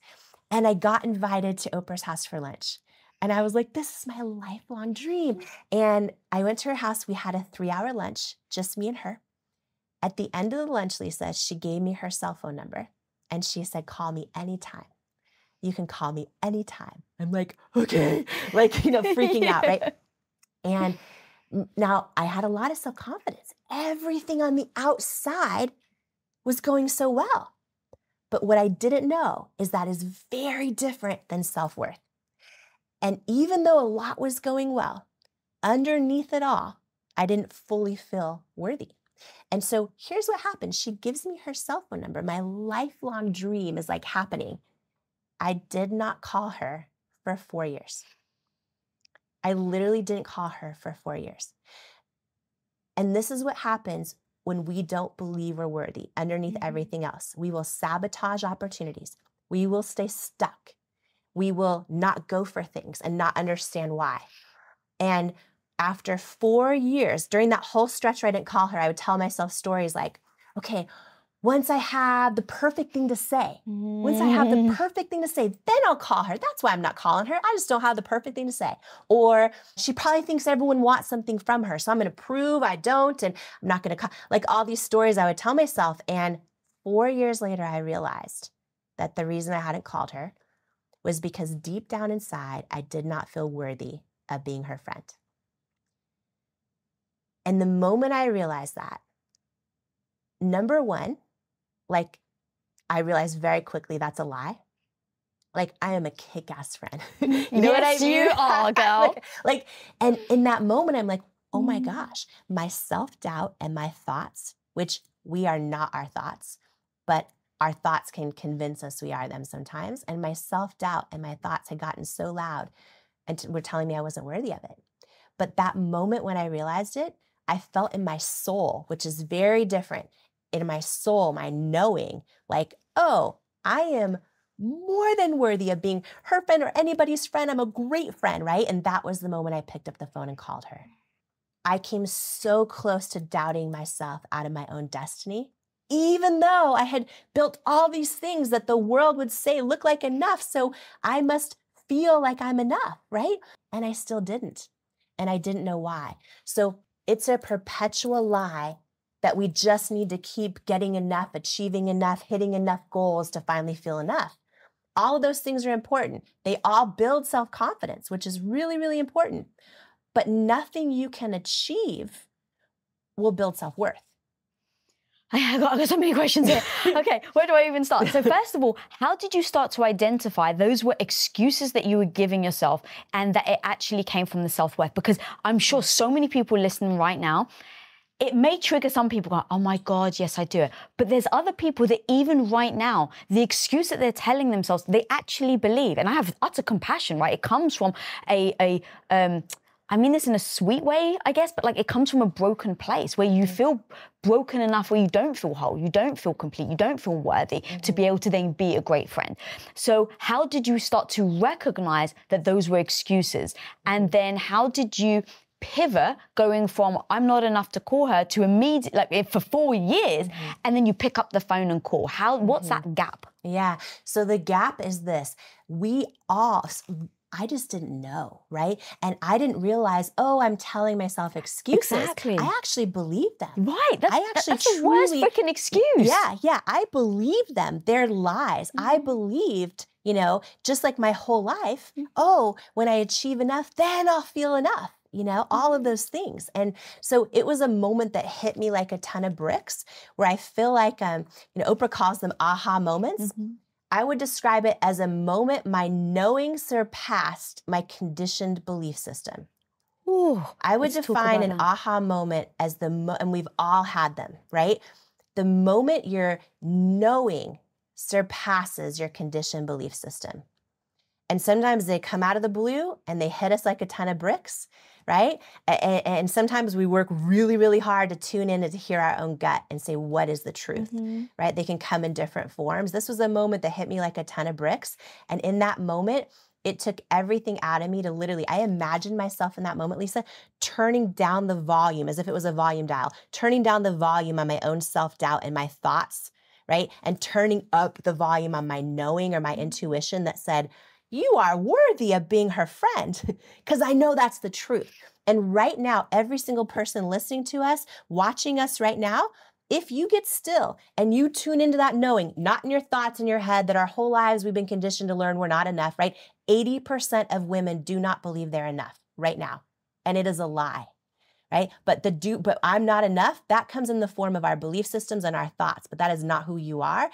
And I got invited to Oprah's house for lunch. And I was like, this is my lifelong dream. And I went to her house. We had a three hour lunch, just me and her. At the end of the lunch, Lisa, she gave me her cell phone number and she said, Call me anytime. You can call me anytime. I'm like, okay, like, you know, freaking out, right? And now I had a lot of self confidence. Everything on the outside was going so well. But what I didn't know is that is very different than self worth. And even though a lot was going well, underneath it all, I didn't fully feel worthy. And so here's what happens. She gives me her cell phone number. My lifelong dream is like happening. I did not call her for four years. I literally didn't call her for four years. And this is what happens when we don't believe we're worthy underneath mm-hmm. everything else. We will sabotage opportunities. We will stay stuck. We will not go for things and not understand why. And after four years, during that whole stretch where I didn't call her, I would tell myself stories like, okay, once I have the perfect thing to say, once I have the mm. perfect thing to say, then I'll call her. That's why I'm not calling her. I just don't have the perfect thing to say. Or she probably thinks everyone wants something from her. So I'm going to prove I don't. And I'm not going to call. Like all these stories I would tell myself. And four years later, I realized that the reason I hadn't called her was because deep down inside, I did not feel worthy of being her friend. And the moment I realized that, number one, like I realized very quickly that's a lie. Like I am a kick-ass friend. you know yes, what I mean? You are, girl. like, and in that moment, I'm like, oh my mm. gosh, my self-doubt and my thoughts, which we are not our thoughts, but our thoughts can convince us we are them sometimes. And my self-doubt and my thoughts had gotten so loud and were telling me I wasn't worthy of it. But that moment when I realized it, I felt in my soul, which is very different. In my soul, my knowing, like, oh, I am more than worthy of being her friend or anybody's friend. I'm a great friend, right? And that was the moment I picked up the phone and called her. I came so close to doubting myself out of my own destiny, even though I had built all these things that the world would say look like enough. So I must feel like I'm enough, right? And I still didn't. And I didn't know why. So it's a perpetual lie that we just need to keep getting enough, achieving enough, hitting enough goals to finally feel enough. All of those things are important. They all build self confidence, which is really, really important. But nothing you can achieve will build self worth. I got, I got so many questions here. okay, where do I even start? So, first of all, how did you start to identify those were excuses that you were giving yourself and that it actually came from the self worth? Because I'm sure so many people listening right now, it may trigger some people go, oh my God, yes, I do it. But there's other people that even right now, the excuse that they're telling themselves, they actually believe. And I have utter compassion, right? It comes from a, a um, I mean this in a sweet way, I guess, but like it comes from a broken place where you mm. feel broken enough where you don't feel whole, you don't feel complete, you don't feel worthy mm-hmm. to be able to then be a great friend. So, how did you start to recognize that those were excuses? And then how did you pivot going from I'm not enough to call her to immediate like for four years mm-hmm. and then you pick up the phone and call how what's mm-hmm. that gap yeah so the gap is this we all I just didn't know, right? And I didn't realize, oh, I'm telling myself excuses. Exactly. I actually believe them. Right. That's, I actually that's the worst freaking excuse. Yeah, yeah. I believe them. They're lies. Mm-hmm. I believed, you know, just like my whole life, mm-hmm. oh, when I achieve enough, then I'll feel enough you know, all of mm-hmm. those things. And so it was a moment that hit me like a ton of bricks where I feel like, um, you know, Oprah calls them aha moments. Mm-hmm. I would describe it as a moment my knowing surpassed my conditioned belief system. Ooh, I would define an that. aha moment as the, mo- and we've all had them, right? The moment your knowing surpasses your conditioned belief system. And sometimes they come out of the blue and they hit us like a ton of bricks right? And, and, sometimes we work really, really hard to tune in and to hear our own gut and say, what is the truth, mm-hmm. right? They can come in different forms. This was a moment that hit me like a ton of bricks. And in that moment, it took everything out of me to literally, I imagined myself in that moment, Lisa, turning down the volume as if it was a volume dial, turning down the volume on my own self doubt and my thoughts, right? And turning up the volume on my knowing or my mm-hmm. intuition that said, you are worthy of being her friend because I know that's the truth. And right now, every single person listening to us, watching us right now, if you get still and you tune into that knowing, not in your thoughts in your head that our whole lives we've been conditioned to learn we're not enough, right? 80% of women do not believe they're enough right now. And it is a lie. Right? But the do but I'm not enough, that comes in the form of our belief systems and our thoughts, but that is not who you are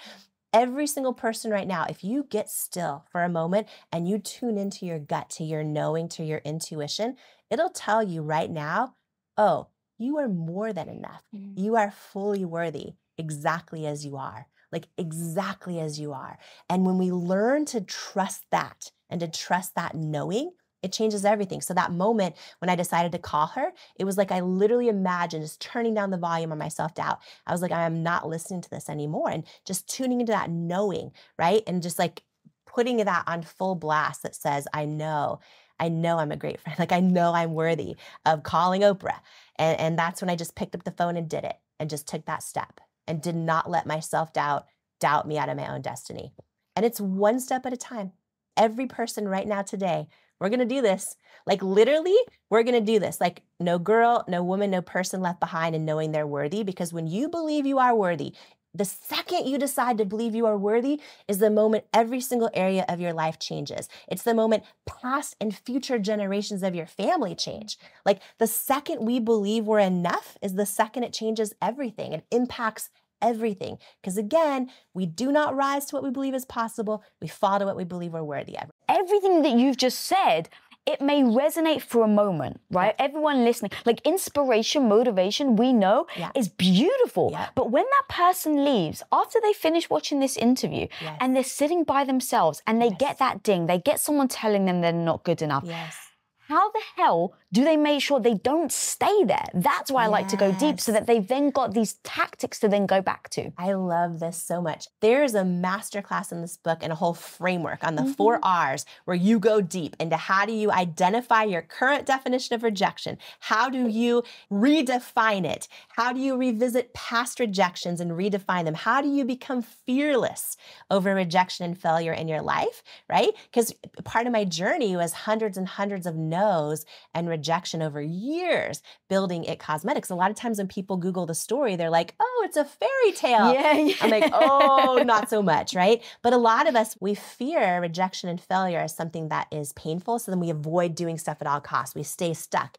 every single person right now, if you get still for a moment and you tune into your gut, to your knowing, to your intuition, it'll tell you right now, oh, you are more than enough. Mm-hmm. You are fully worthy exactly as you are, like exactly as you are. And when we learn to trust that and to trust that knowing, it changes everything. So that moment when I decided to call her, it was like I literally imagined just turning down the volume on my self doubt. I was like, I am not listening to this anymore. And just tuning into that knowing, right? And just like putting that on full blast that says, I know. I know I'm a great friend. Like I know I'm worthy of calling Oprah. And, and that's when I just picked up the phone and did it and just took that step and did not let my self doubt doubt me out of my own destiny. And it's one step at a time. Every person right now today we're going to do this. Like literally, we're going to do this. Like no girl, no woman, no person left behind and knowing they're worthy. Because when you believe you are worthy, the second you decide to believe you are worthy is the moment every single area of your life changes. It's the moment past and future generations of your family change. Like the second we believe we're enough is the second it changes everything. It impacts everything. Because again, we do not rise to what we believe is possible, we fall to what we believe we're worthy of. Everything that you've just said it may resonate for a moment, right? Yeah. Everyone listening, like inspiration, motivation, we know yeah. is beautiful. Yeah. But when that person leaves, after they finish watching this interview yes. and they're sitting by themselves and they yes. get that ding, they get someone telling them they're not good enough. Yes how the hell do they make sure they don't stay there? That's why I like to go deep so that they've then got these tactics to then go back to. I love this so much. There is a masterclass in this book and a whole framework on the mm-hmm. four R's where you go deep into how do you identify your current definition of rejection? How do you redefine it? How do you revisit past rejections and redefine them? How do you become fearless over rejection and failure in your life, right? Because part of my journey was hundreds and hundreds of no no's and rejection over years building It Cosmetics. A lot of times when people Google the story, they're like, oh, it's a fairy tale. Yeah, yeah. I'm like, oh, not so much, right? But a lot of us, we fear rejection and failure as something that is painful. So then we avoid doing stuff at all costs. We stay stuck.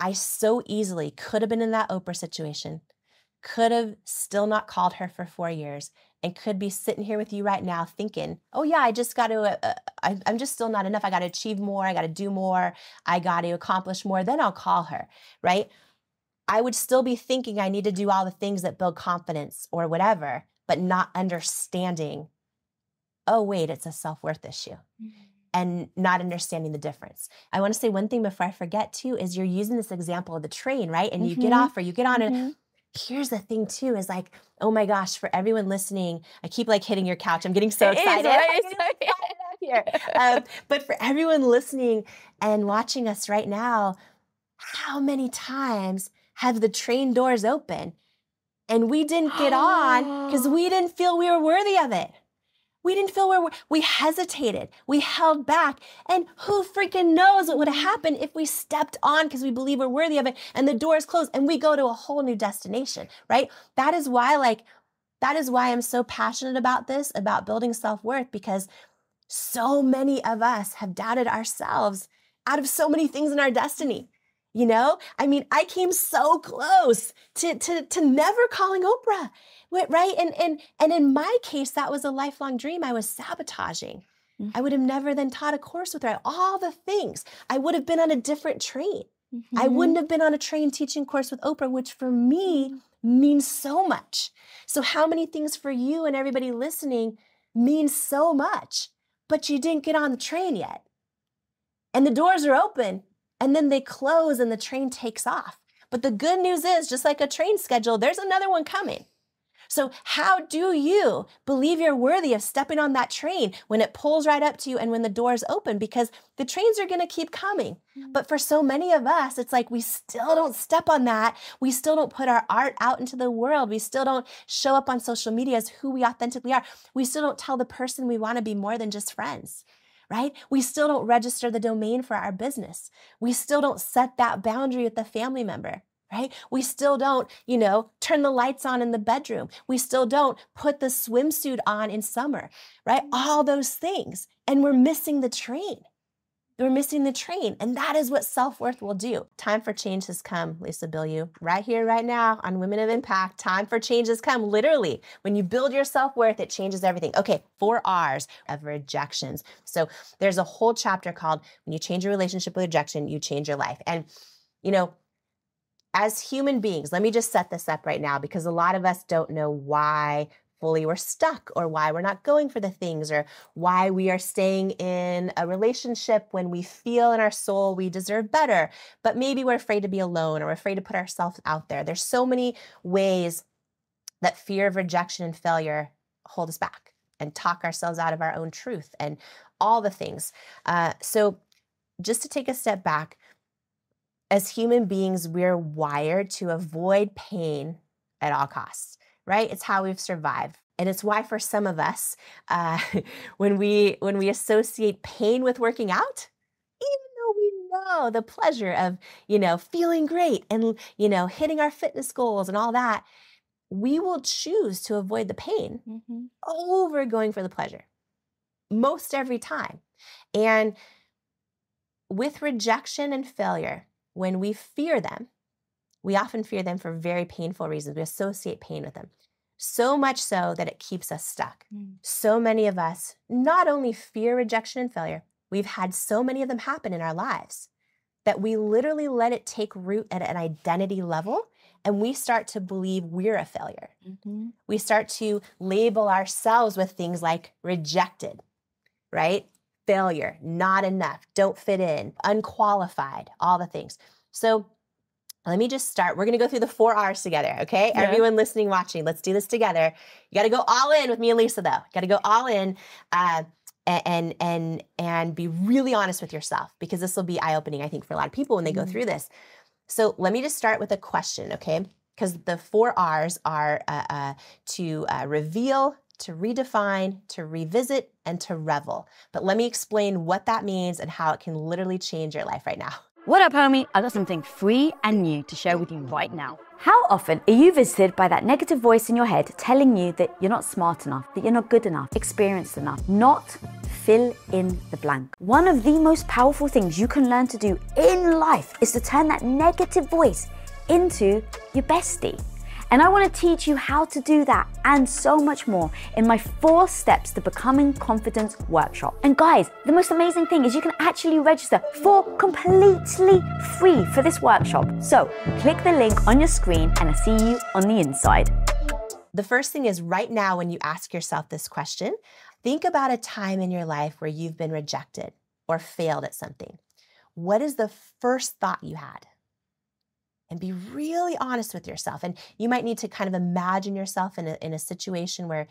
I so easily could have been in that Oprah situation, could have still not called her for four years, and could be sitting here with you right now thinking, oh, yeah, I just got to, uh, uh I, I'm just still not enough. I got to achieve more. I got to do more. I got to accomplish more. Then I'll call her, right? I would still be thinking I need to do all the things that build confidence or whatever, but not understanding, oh, wait, it's a self worth issue. Mm-hmm. And not understanding the difference. I want to say one thing before I forget too is you're using this example of the train, right? And mm-hmm. you get mm-hmm. off or you get on mm-hmm. and here's the thing too is like oh my gosh for everyone listening i keep like hitting your couch. I'm getting so excited, right? here. Um, but for everyone listening and watching us right now how many times have the train doors open and we didn't get on because we didn't feel we were worthy of it we didn't feel where we hesitated. We held back. And who freaking knows what would have happened if we stepped on because we believe we're worthy of it and the door is closed and we go to a whole new destination, right? That is why, like, that is why I'm so passionate about this, about building self worth, because so many of us have doubted ourselves out of so many things in our destiny. You know, I mean, I came so close to, to, to never calling Oprah right? And and and in my case, that was a lifelong dream. I was sabotaging. Mm-hmm. I would have never then taught a course with her. All the things. I would have been on a different train. Mm-hmm. I wouldn't have been on a train teaching course with Oprah, which for me mm-hmm. means so much. So, how many things for you and everybody listening means so much, but you didn't get on the train yet? And the doors are open, and then they close, and the train takes off. But the good news is, just like a train schedule, there's another one coming. So, how do you believe you're worthy of stepping on that train when it pulls right up to you and when the doors open? Because the trains are going to keep coming. Mm-hmm. But for so many of us, it's like we still don't step on that. We still don't put our art out into the world. We still don't show up on social media as who we authentically are. We still don't tell the person we want to be more than just friends right? We still don't register the domain for our business. We still don't set that boundary with the family member right? We still don't, you know, turn the lights on in the bedroom. We still don't put the swimsuit on in summer, right? All those things. And we're missing the train. We're missing the train. And that is what self worth will do. Time for change has come, Lisa Bilyeu. Right here, right now on Women of Impact. Time for change has come. Literally, when you build your self worth, it changes everything. Okay, four R's of rejections. So there's a whole chapter called When You Change Your Relationship with Rejection, You Change Your Life. And, you know, as human beings, let me just set this up right now because a lot of us don't know why fully we're stuck or why we're not going for the things or why we are staying in a relationship when we feel in our soul we deserve better, but maybe we're afraid to be alone or we're afraid to put ourselves out there. There's so many ways that fear of rejection and failure hold us back and talk ourselves out of our own truth and all the things. Uh, so, just to take a step back, as human beings, we're wired to avoid pain at all costs, right? It's how we've survived. And it's why for some of us, uh, when we when we associate pain with working out, even though we know the pleasure of you know feeling great and you know hitting our fitness goals and all that, we will choose to avoid the pain mm-hmm. over going for the pleasure most every time. And with rejection and failure, when we fear them, we often fear them for very painful reasons. We associate pain with them. So much so that it keeps us stuck. Mm. So many of us not only fear rejection and failure, we've had so many of them happen in our lives that we literally let it take root at an identity level and we start to believe we're a failure. Mm-hmm. We start to label ourselves with things like rejected, right? failure, not enough, don't fit in, unqualified, all the things. So let me just start. We're going to go through the four R's together, okay? Yeah. Everyone listening, watching, let's do this together. You got to go all in with me and Lisa, though. Got to go all in. Uh, and and and be really honest with yourself because this will be eye opening I think for a lot of people when they go mm-hmm. through this. So let me just start with a question, okay? Because the four R's are uh, uh, to uh, reveal, to redefine, to revisit, and to revel. But let me explain what that means and how it can literally change your life right now. What up, homie? I got something free and new to share with you right now. How often are you visited by that negative voice in your head telling you that you're not smart enough, that you're not good enough, experienced enough, not fill in the blank. One of the most powerful things you can learn to do in life is to turn that negative voice into your bestie. And I want to teach you how to do that and so much more in my four steps to becoming confident workshop. And guys, the most amazing thing is you can actually register for completely free for this workshop. So click the link on your screen and I'll see you on the inside. The first thing is right now, when you ask yourself this question, think about a time in your life where you've been rejected or failed at something. What is the first thought you had? And be really honest with yourself. And you might need to kind of imagine yourself in a, in a situation where,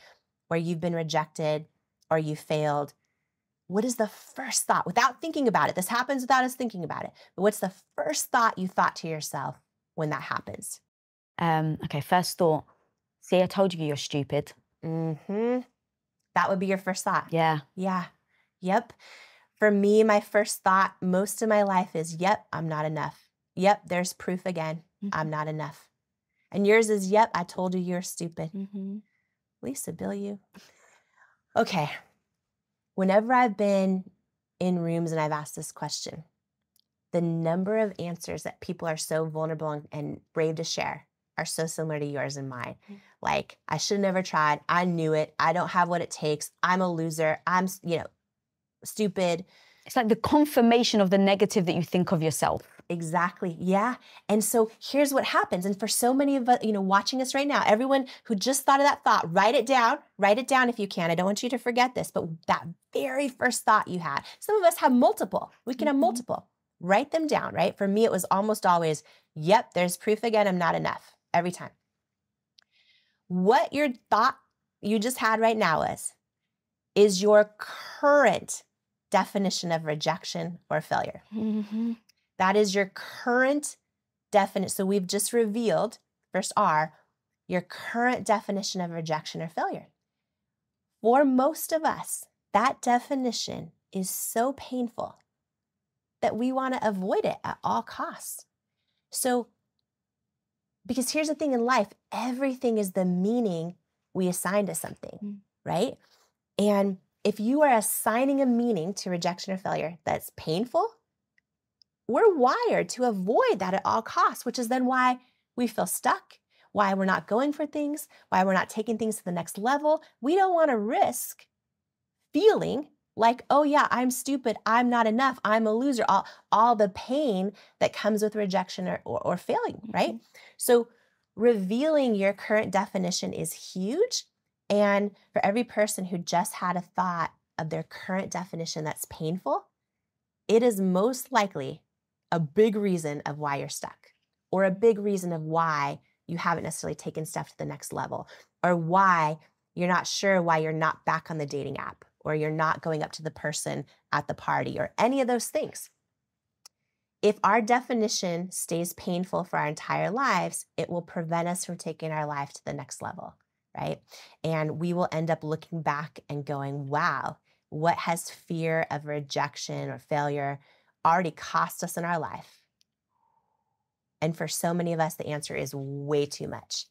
where you've been rejected or you failed. What is the first thought without thinking about it? This happens without us thinking about it. But what's the first thought you thought to yourself when that happens? Um, okay, first thought. See, I told you you're stupid. Mm-hmm. That would be your first thought. Yeah. Yeah. Yep. For me, my first thought most of my life is, yep, I'm not enough. Yep, there's proof again. Mm-hmm. I'm not enough. And yours is, yep, I told you you're stupid. Mm-hmm. Lisa, Bilyeu. Okay. Whenever I've been in rooms and I've asked this question, the number of answers that people are so vulnerable and, and brave to share are so similar to yours and mine. Mm-hmm. Like, I should have never tried. I knew it. I don't have what it takes. I'm a loser. I'm, you know, stupid. It's like the confirmation of the negative that you think of yourself. Exactly. Yeah. And so here's what happens. And for so many of us, you know, watching us right now, everyone who just thought of that thought, write it down. Write it down if you can. I don't want you to forget this, but that very first thought you had. Some of us have multiple. We can have mm-hmm. multiple. Write them down, right? For me, it was almost always, yep, there's proof again. I'm not enough every time. What your thought you just had right now is, is your current definition of rejection or failure. Mm-hmm. That is your current definition. So we've just revealed, first R, your current definition of rejection or failure. For most of us, that definition is so painful that we want to avoid it at all costs. So, because here's the thing in life everything is the meaning we assign to something, mm. right? And if you are assigning a meaning to rejection or failure that's painful, we're wired to avoid that at all costs, which is then why we feel stuck, why we're not going for things, why we're not taking things to the next level. We don't want to risk feeling like, oh yeah, I'm stupid, I'm not enough, I'm a loser, all, all the pain that comes with rejection or, or, or failing, right? Mm-hmm. So revealing your current definition is huge. And for every person who just had a thought of their current definition that's painful, it is most likely a big reason of why you're stuck, or a big reason of why you haven't necessarily taken stuff to the next level, or why you're not sure why you're not back on the dating app, or you're not going up to the person at the party, or any of those things. If our definition stays painful for our entire lives, it will prevent us from taking our life to the next level, right? And we will end up looking back and going, wow, what has fear of rejection or failure already cost us in our life? And for so many of us, the answer is way too much.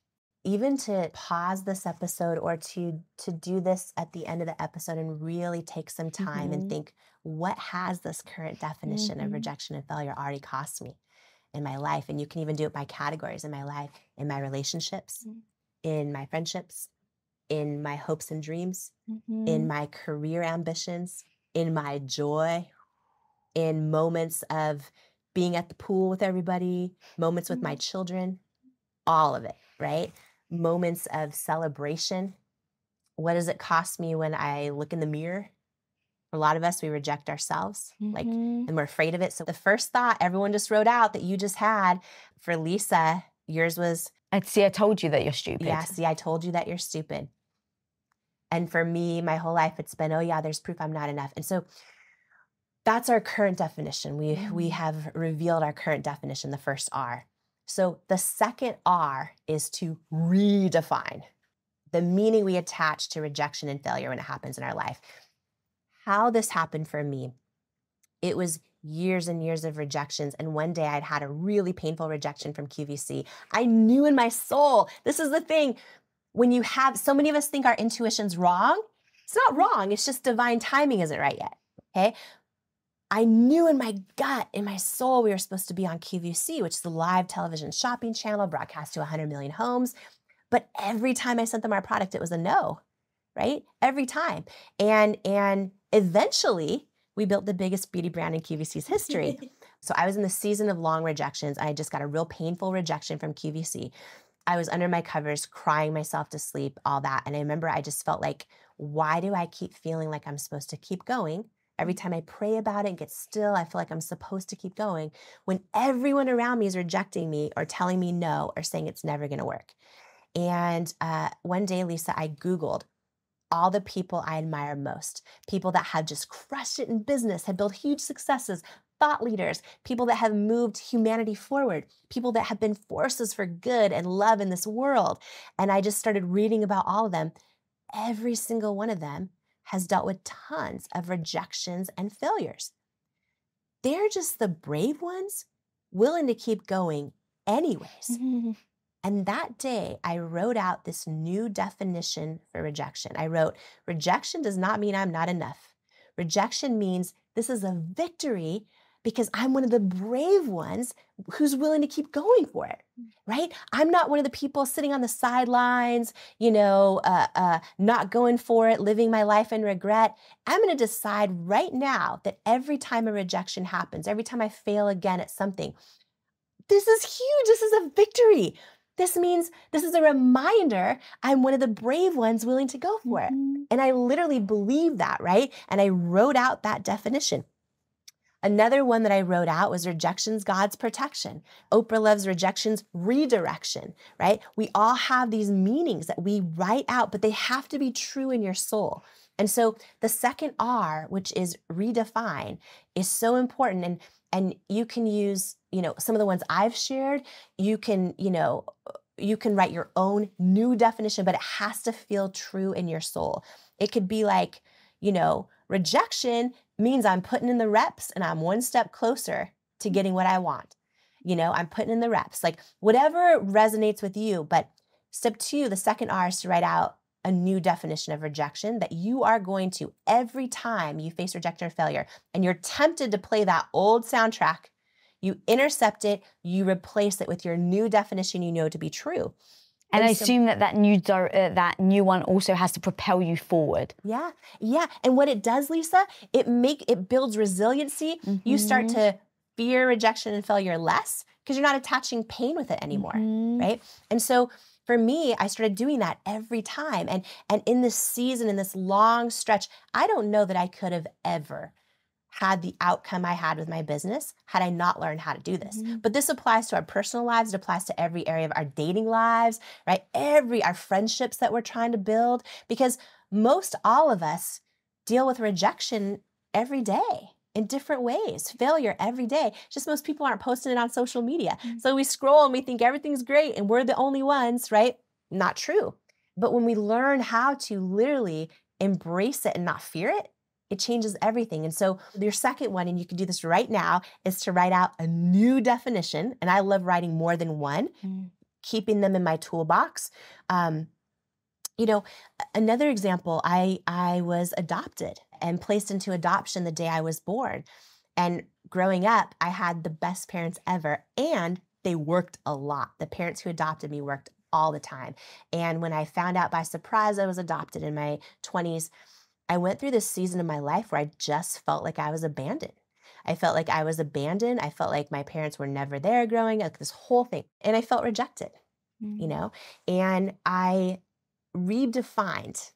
Even to pause this episode or to to do this at the end of the episode and really take some time mm-hmm. and think, what has this current definition mm-hmm. of rejection and failure already cost me in my life? And you can even do it by categories in my life, in my relationships, mm-hmm. in my friendships, in my hopes and dreams, in mm-hmm. my career ambitions, in my joy, in moments of being at the pool with everybody, moments with my mm-hmm. children, all of it, right? Moments of celebration. What does it cost me when I look in the mirror? For a lot of us, we reject ourselves, mm-hmm. like, and we're afraid of it. So the first thought everyone just wrote out that you just had for Lisa, yours was, I see, I told you that you're stupid. Yeah, see, I told you that you're stupid. And for me, my whole life, it's been, oh yeah, there's proof I'm not enough. And so that's our current definition. We, we mm. have revealed our current definition, the first R. So the second R is to redefine the meaning we attach to rejection and failure when it happens in our life. How this happened for me, it was years and years of rejections. And one day I'd had a really painful rejection from QVC. I knew in my soul, this is the thing. When you have so many of us think our intuition's wrong, It's not wrong. It's just divine timing isn't right yet. Okay. I knew in my gut, in my soul, we were supposed to be on QVC, which is the live television shopping channel broadcast to 100 million homes. But every time I sent them our product, it was a no, right? Every time. And and eventually, we built the biggest beauty brand in QVC's history. so I was in the season of long rejections. I just got a real painful rejection from QVC. I was under my covers, crying myself to sleep, all that. And I remember I just felt like, why do I keep feeling like I'm supposed to keep going? Every time I pray about it and get still, I feel like I'm supposed to keep going when everyone around me is rejecting me or telling me no or saying it's never going to work. And uh, one day, Lisa, I Googled all the people I admire most people that have just crushed it in business, had built huge successes, thought leaders, people that have moved humanity forward, people that have been forces for good and love in this world. And I just started reading about all of them. Every single one of them has dealt with tons of rejections and failures. They're just the brave ones willing to keep going, anyways. And that day, I wrote out this new definition for rejection. I wrote, rejection does not mean I'm not enough. Rejection means this is a victory because I'm one of the brave ones who's willing to keep going for it, mm. right? I'm not one of the people sitting on the sidelines, you know, uh, uh, not going for it, living my life in regret. I'm going to decide right now that every time a rejection happens, every time I fail again at something, this is huge. This is a victory. This means this is a reminder I'm one of the brave ones willing to go for it. Mm-hmm. And I literally believe that, right? And I wrote out that definition. Another one that I wrote out was rejections, God's protection. Oprah loves rejections, redirection, right? We all have these meanings that we write out, but they have to be true in your soul. And so the second R, which is redefine, is so important. And and you can use, you know, some of the ones I've shared, you can, you know, you can write your own new definition, but it has to feel true in your soul. It could be like, you know, rejection means I'm putting in the reps and I'm one step closer to mm. getting what I want. You know, I'm putting in the reps, like whatever resonates with you. But step two, the second R is to write out a new definition of rejection that you are going to every time you face rejection or failure and you're tempted to play that old soundtrack, you intercept it, you replace it with your new definition you know to be true. And, I assume that that new uh, that new one also has to propel you forward. Yeah, yeah. And what it does, Lisa, it make it builds resiliency. Mm-hmm. You start mm-hmm. to fear rejection and failure less because you're not attaching pain with it anymore, mm-hmm. right? And so for me, I started doing that every time. And, and in this season, in this long stretch, I don't know that I could have ever had the outcome I had with my business had I not learned how to do this. Mm-hmm. But this applies to our personal lives, it applies to every area of our dating lives, right? Every our friendships that we're trying to build because most all of us deal with rejection every day in different ways, failure every day. Just most people aren't posting it on social media. Mm-hmm. So we scroll and we think everything's great and we're the only ones, right? Not true. But when we learn how to literally embrace it and not fear it, it changes everything. And so, your second one, and you can do this right now, is to write out a new definition. And I love writing more than one, mm-hmm. keeping them in my toolbox. Um, you know, another example, I I was adopted and placed into adoption the day I was born. And growing up, I had the best parents ever and they worked a lot. The parents who adopted me worked all the time. And when I found out by surprise I was adopted in my 20s, I went through this season of my life where I just felt like I was abandoned. I felt like I was abandoned. I felt like my parents were never there growing up, this whole thing. And I felt rejected, mm-hmm. you know? And I redefined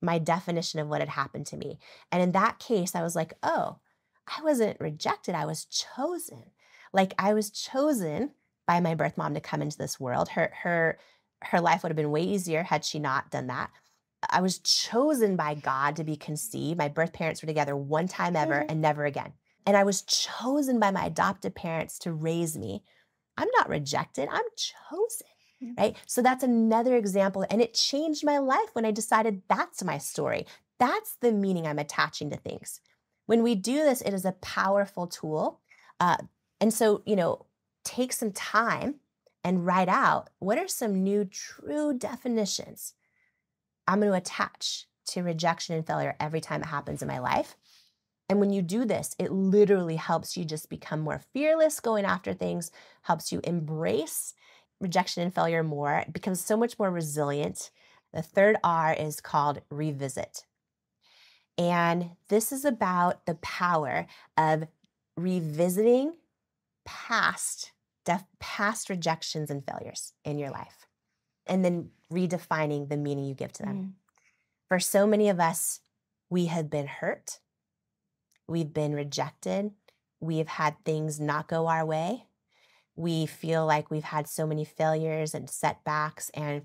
my definition of what had happened to me. And in that case, I was like, oh, I wasn't rejected, I was chosen. Like I was chosen by my birth mom to come into this world. Her her her life would have been way easier had she not done that. I was chosen by God to be conceived. My birth parents were together one time ever mm-hmm. and never again. And I was chosen by my adopted parents to raise me. I'm not rejected, I'm chosen. Mm-hmm. Right. So that's another example. And it changed my life when I decided that's my story. That's the meaning I'm attaching to things. When we do this, it is a powerful tool. Uh, and so, you know, take some time and write out what are some new true definitions I'm going to attach to rejection and failure every time it happens in my life. And when you do this, it literally helps you just become more fearless going after things, helps you embrace rejection and failure more, it becomes so much more resilient. The third R is called revisit. And this is about the power of revisiting past past rejections and failures in your life and then redefining the meaning you give to them. Mm. For so many of us, we have been hurt. We've been rejected. We've had things not go our way. We feel like we've had so many failures and setbacks. And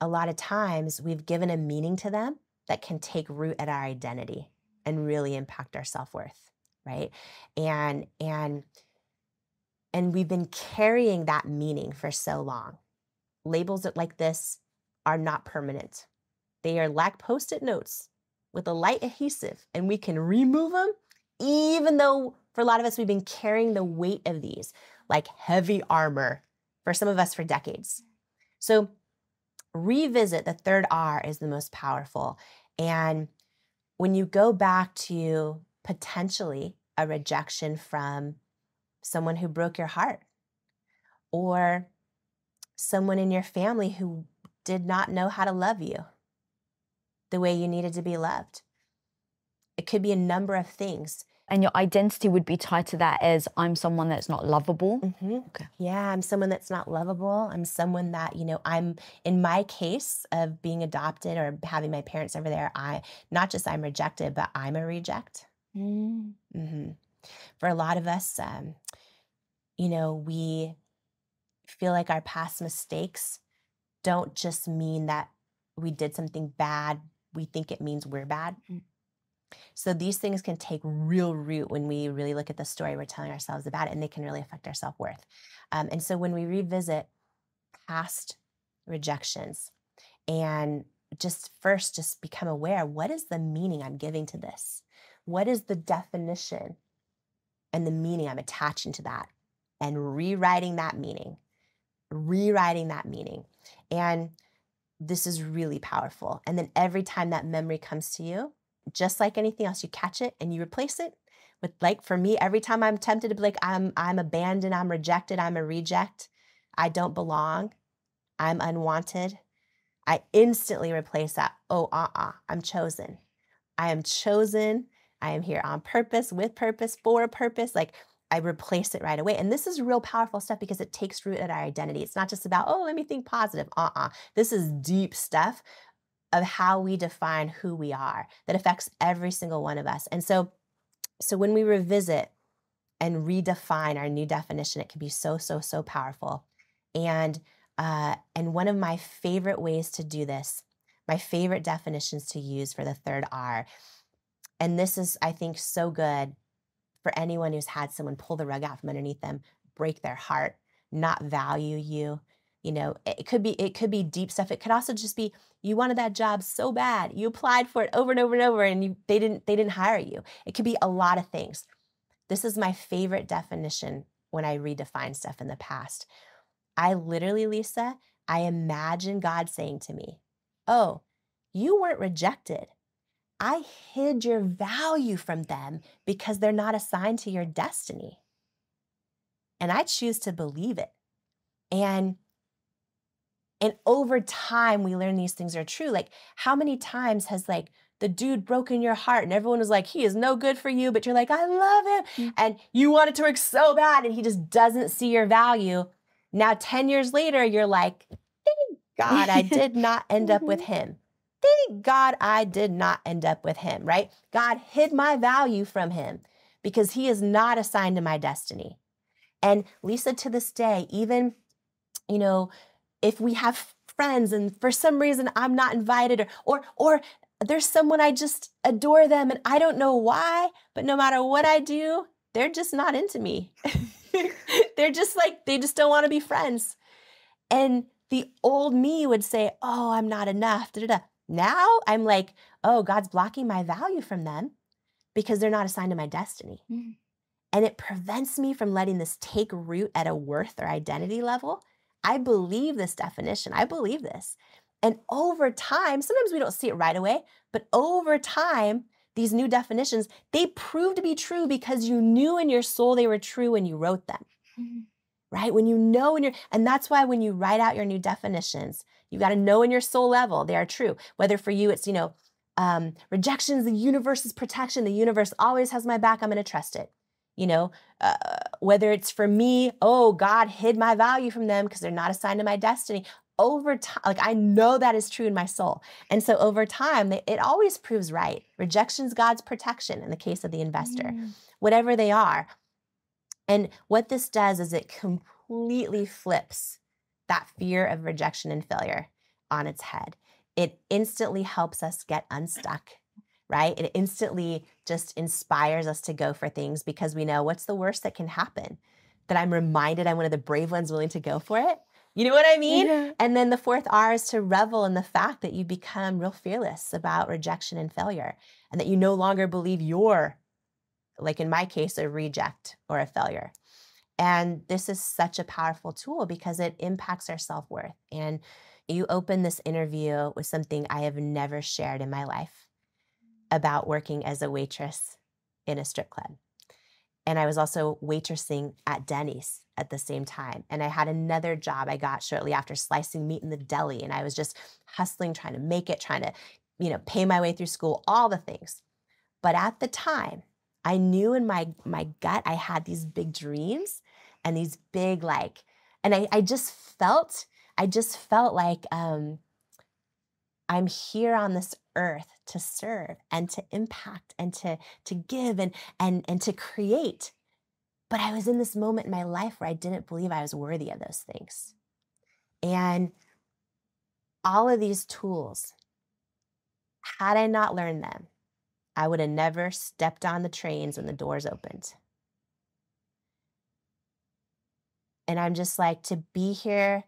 a lot of times we've given a meaning to them that can take root at our identity and really impact our self-worth right and and and we've been carrying that meaning for so long labels it like this are not permanent they are like post-it notes with a light adhesive and we can remove them even though for a lot of us we've been carrying the weight of these like heavy armor for some of us for decades so revisit the third R is the most powerful. And when you go back to potentially a rejection from someone who broke your heart or someone in your family who did not know how to love you the way you needed to be loved. It could be a number of things and your identity would be tied to that as I'm someone that's not lovable. Mm-hmm. Okay. Yeah, I'm someone that's not lovable. I'm someone that, you know, I'm in my case of being adopted or having my parents over there, I not just I'm rejected, but I'm a reject. Mm. Mm-hmm. For a lot of us, um, you know, we feel like our past mistakes don't just mean that we did something bad. We think it means we're bad. Mm. So these things can take real root when we really look at the story we're telling ourselves about it, and they can really affect our self worth. Um, and so when we revisit past rejections and just first just become aware what is the meaning I'm giving to this? What is the definition and the meaning I'm attaching to that? And rewriting that meaning, rewriting that meaning. And this is really powerful. And then every time that memory comes to you, just like anything else, you catch it and you replace it with like for me, every time I'm tempted to be like, I'm I'm abandoned, I'm rejected, I'm a reject, I don't belong, I'm unwanted. I instantly replace that. Oh, uh-uh, I'm chosen. I am chosen. I am here on purpose, with purpose, for a purpose. Like I replace it right away. And this is real powerful stuff because it takes root at our identity. It's not just about, oh, let me think positive. Uh-uh. This is deep stuff of how we define who we are that affects every single one of us. And so, so when we revisit and redefine our new definition, it can be so, so, so powerful. And uh, and one of my favorite ways to do this, my favorite definitions to use for the third R, and this is, I think, so good for anyone who's had someone pull the rug out from underneath them, break their heart, not value you, you know it could be it could be deep stuff. It could also just be you wanted that job so bad. You applied for it over and over and over and you they didn't they didn't hire you. It could be a lot of things. This is my favorite definition when i redefine stuff in the past. I literally lisa i imagine god saying to me oh you weren't rejected i hid your value from them because they're not assigned to your destiny and i choose to believe it and and over time, we learn these things are true. Like, how many times has like the dude broken your heart and everyone was like, he is no good for you, but you're like, I love him. Mm-hmm. And you want it to work so bad and he just doesn't see your value. Now, 10 years later, you're like, thank God I did not end up with mm-hmm. him. Thank God I did not end up with him, right? God hid my value from him because he is not assigned to my destiny. And Lisa, to this day, even, you know, if we have friends and for some reason I'm not invited or or or there's someone I just adore them and I don't know why, but no matter what I do, they're just not into me. they're just like they just don't want to be friends. And the old me would say, "Oh, I'm not enough." Da-da-da. Now I'm like, "Oh, God's blocking my value from them because they're not assigned to my destiny." Mm. And it prevents me from letting this take root at a worth or identity level I believe this definition. I believe this. And over time, sometimes we don't see it right away, but over time, these new definitions, they prove to be true because you knew in your soul they were true when you wrote them. Mm-hmm. Right? When you know in your, and that's why when you write out your new definitions, you got to know in your soul level they are true. Whether for you it's, you know, um, rejection is the universe's protection. The universe always has my back. I'm going to trust it. You know, uh, whether it's for me, oh, God hid my value from them because they're not assigned to my destiny. Over time, like I know that is true in my soul. And so over time, it always proves right. Rejection's God's protection in the case of the investor, mm. whatever they are. And what this does is it completely flips that fear of rejection and failure on its head it instantly helps us get unstuck, right? It instantly just inspires us to go for things because we know what's the worst that can happen? That I'm reminded I'm one of the brave ones willing to go for it. You know what I mean? Yeah. And then the fourth R is to revel in the fact that you become real fearless about rejection and failure and that you no longer believe you're, like in my case, a reject or a failure. And this is such a powerful tool because it impacts our self worth. And you opened this interview with something I have never shared in my life about working as a waitress in a strip club. And I was also waitressing at Denny's at the same time. And I had another job I got shortly after slicing meat in the deli. And I was just hustling, trying to make it, trying to, you know, pay my way through school, all the things. But at the time, I knew in my my gut I had these big dreams and these big like, and I, I just felt I just felt like um, I'm here on this earth to serve and to impact and to to give and and and to create. But I was in this moment in my life where I didn't believe I was worthy of those things. And all of these tools, had I not learned them, I would have never stepped on the trains when the doors opened. And I'm just like to be here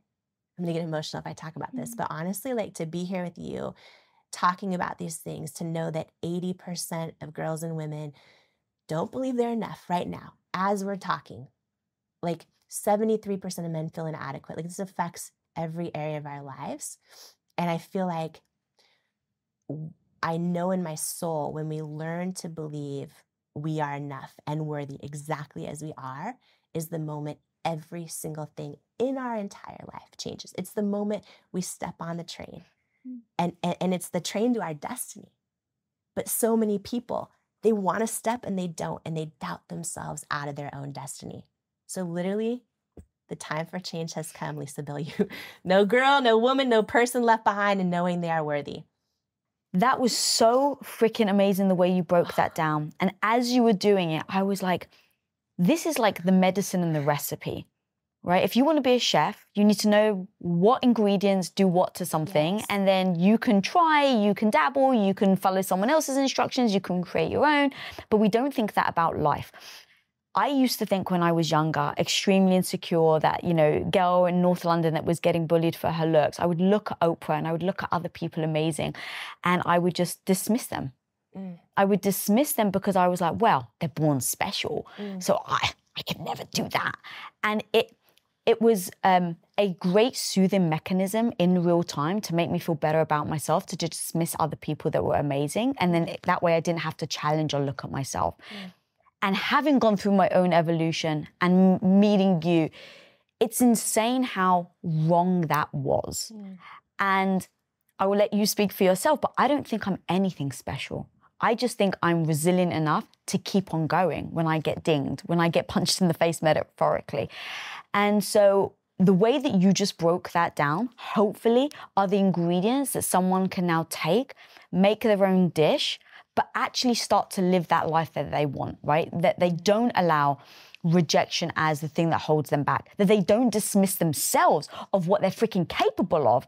I'm going to get emotional if I talk about this, mm-hmm. but honestly, like to be here with you, talking about these things, to know that 80% of girls and women don't believe they're enough right now as we're talking. Like 73% of men feel inadequate. Like this affects every area of our lives. And I feel like I know in my soul when we learn to believe we are enough and worthy exactly as we are, is the moment every single thing in our entire life changes. It's the moment we step on the train, mm. and, and, and it's the train to our destiny. But so many people, they want to step and they don't, and they doubt themselves out of their own destiny. So, literally, the time for change has come, Lisa Bill. You, no girl, no woman, no person left behind, and knowing they are worthy. That was so freaking amazing the way you broke that down. And as you were doing it, I was like, this is like the medicine and the recipe, right? If you want to be a chef, you need to know what ingredients do what to something, yes. and then you can try, you can dabble, you can follow someone else's instructions, you can create your own. But we don't think that about life. I used to think when I was younger, extremely insecure, that, you know, girl in North London that was getting bullied for her looks. I would look at Oprah and I would look at other people amazing and I would just dismiss them. Mm. I would dismiss them because I was like, well, they're born special. Mm. So I, I could never do that. And it, it was um, a great soothing mechanism in real time to make me feel better about myself, to dismiss other people that were amazing. And then it, that way I didn't have to challenge or look at myself. Mm. And having gone through my own evolution and meeting you, it's insane how wrong that was. Mm. And I will let you speak for yourself, but I don't think I'm anything special. I just think I'm resilient enough to keep on going when I get dinged, when I get punched in the face metaphorically. And so the way that you just broke that down, hopefully, are the ingredients that someone can now take, make their own dish, but actually start to live that life that they want, right? That they don't allow rejection as the thing that holds them back, that they don't dismiss themselves of what they're freaking capable of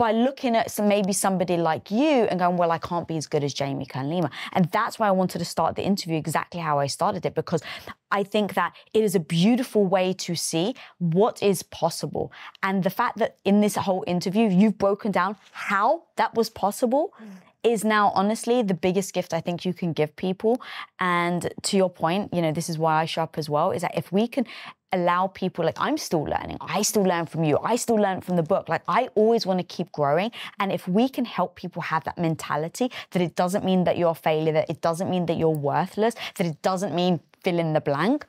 by looking at some, maybe somebody like you and going, well, I can't be as good as Jamie Kern Lima. And that's why I wanted to start the interview exactly how I started it, because I think that it is a beautiful way to see what is possible. And the fact that in this whole interview, you've broken down how that was possible. Mm is now honestly the biggest gift I think you can give people. And to your point, you know, this is why I show up as well, is that if we can allow people like I'm still learning. I still learn from you. I still learn from the book. Like I always want to keep growing. And if we can help people have that mentality that it doesn't mean that you're a failure, that it doesn't mean that you're worthless, that it doesn't mean fill in the blank.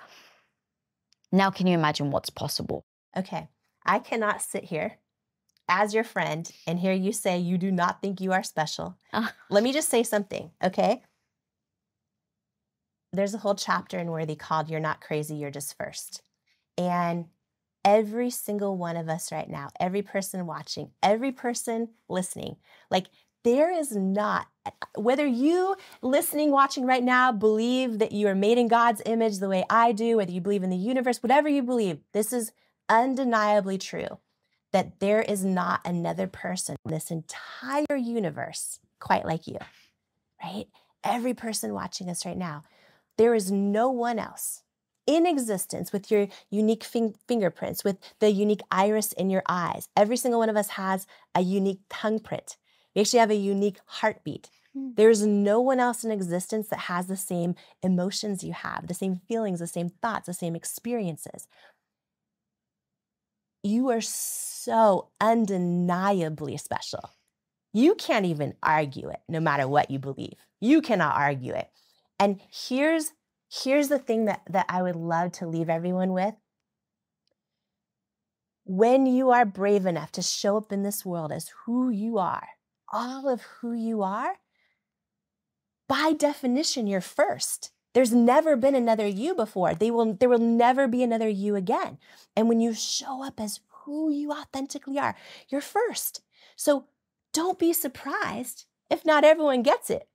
Now can you imagine what's possible? Okay. I cannot sit here as your friend and hear you say you do not think you are special. Let me just say something, okay? There's a whole chapter in Worthy called You're Not Crazy, You're Just First. And every single one of us right now, every person watching, every person listening, like there is not, whether you listening, watching right now believe that you are made in God's image the way I do, whether you believe in the universe, whatever you believe, this is undeniably true that there is not another person in this entire universe quite like you, right? Every person watching us right now, there is no one else in existence with your unique fin- fingerprints, with the unique iris in your eyes. Every single one of us has a unique tongue print. We actually have a unique heartbeat. Mm. There's no one else in existence that has the same emotions you have, the same feelings, the same thoughts, the same experiences. You are so undeniably special. You can't even argue it, no matter what you believe. You cannot argue it. And here's here's the thing that, that I would love to leave everyone with. When you are brave enough to show up in this world as who you are, all of who you are, by definition, you're first. There's never been another you before. They will, there will never be another you again. And when you show up as who you authentically are, you're first. So don't be surprised if not everyone gets it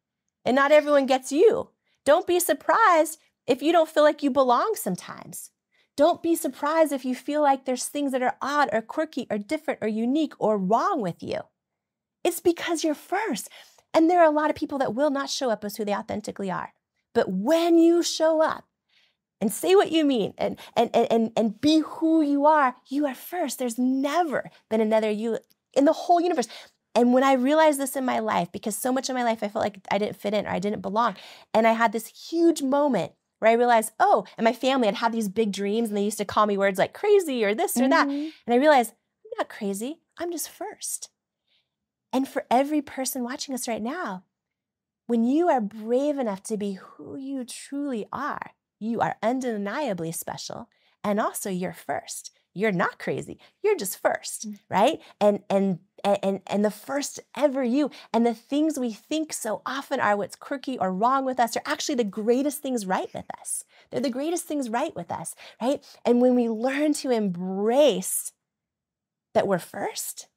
and not everyone gets you. Don't be surprised if you don't feel like you belong sometimes. Don't be surprised if you feel like there's things that are odd or quirky or different or unique or wrong with you. It's because you're first. And there are a lot of people that will not show up as who they authentically are. But when you show up and say what you mean and, and, and, and be who you are, you are first. There's never been another you in the whole universe. And when I realized this in my life, because so much of my life I felt like I didn't fit in or I didn't belong, and I had this huge moment where I realized, oh, and my family had had these big dreams and they used to call me words like crazy or this or mm-hmm. that. And I realized, I'm not crazy, I'm just first. And for every person watching us right now, when you are brave enough to be who you truly are, you are undeniably special. And also, you're first you're not crazy you're just first mm. right? And and and and the first ever you and the things we think so often are what's quirky or wrong with us are actually the greatest things right with us. They're the greatest things right with us right? And when we learn to embrace that we're first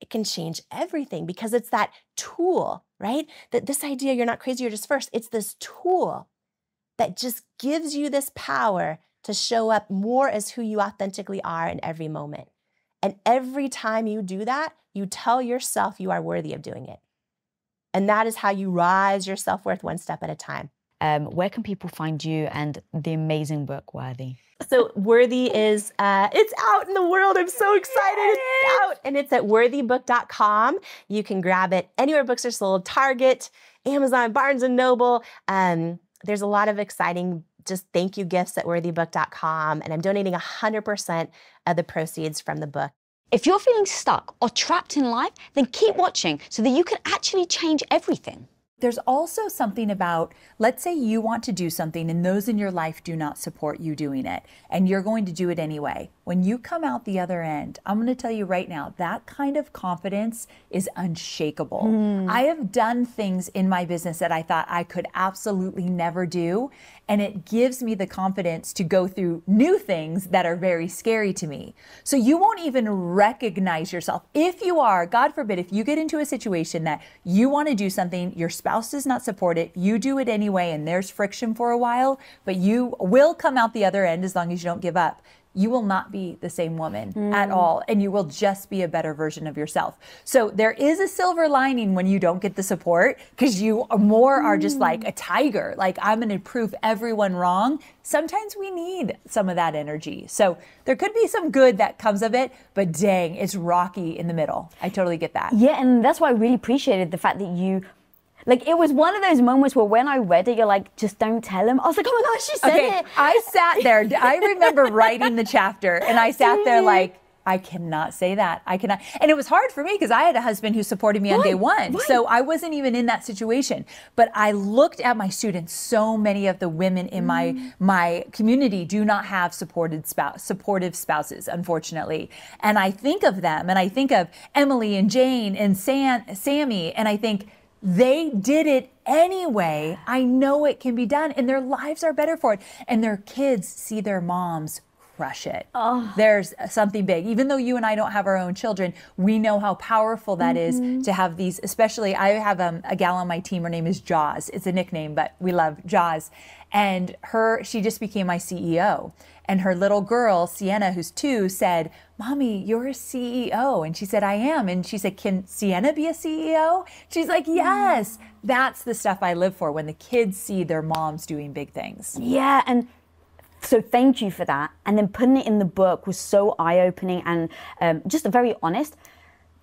it can change everything because it's that tool right? That this idea you're not crazy you're just first it's this tool that just gives you this power to show up more as who you authentically are in every moment. And every time you do that, you tell yourself you are worthy of doing it. And that is how you rise your self worth one step at a time. Um, where can people find you and the amazing book Worthy? So Worthy is uh, it's out in the world. I'm so excited. It's out and it's at worthybook.com. You can grab it anywhere books are sold: Target, Amazon, Barnes and Noble. Um, there's a lot of exciting just thank you gifts at worthybook.com. And I'm donating 100% of the proceeds from the book. If you're feeling stuck or trapped in life, then keep watching so that you can actually change everything. There's also something about, let's say you want to do something and those in your life do not support you doing it, and you're going to do it anyway. When you come out the other end, I'm going to tell you right now, that kind of confidence is unshakable. Mm. I have done things in my business that I thought I could absolutely never do, and it gives me the confidence to go through new things that are very scary to me. So you won't even recognize yourself. If you are, God forbid, if you get into a situation that you want to do something, your spouse does not support it, you do it anyway, and there's friction for a while, but you will come out the other end as long as you don't give up you will not be the same woman mm. at all and you will just be a better version of yourself. So there is a silver lining when you don't get the support because you are more are just like a tiger. Like i'm going to prove everyone wrong. Sometimes we need some of that energy. So there could be some good that comes of it but dang it's rocky in the middle. I totally get that. Yeah and that's why i really appreciated the fact that you Like it was one of those moments where when I read it, you're like, just don't tell him. I was like, oh my gosh, she said Okay, it. I sat there. I remember writing the chapter and I sat there like, I cannot say that. I cannot. And it was hard for me because I had a husband who supported me on day one. right. So I wasn't even in that situation. But I looked at my students. So many of the women in my Mm. my community do not have supported spouse supportive spouses, unfortunately. And I think of them and I think of Emily and Jane and San, Sammy and I think they did it anyway. I know it can be done and their lives are better for it. And their kids see their moms crush it. There's something big. Even though you and I don't have our own children, we know how powerful that is to have these, especially I have um, a gal on my team. Her name is Jaws. It's a nickname, but we love Jaws. And her, she just became my CEO. And her little girl, Sienna, who's two, said, Mommy, you're a CEO. And she said, I am. And she said, Can Sienna be a CEO? She's like, Yes. That's the stuff I live for when the kids see their moms doing big things. Yeah, and so thank you for that. And then putting it in the book was so eye opening and um, just very honest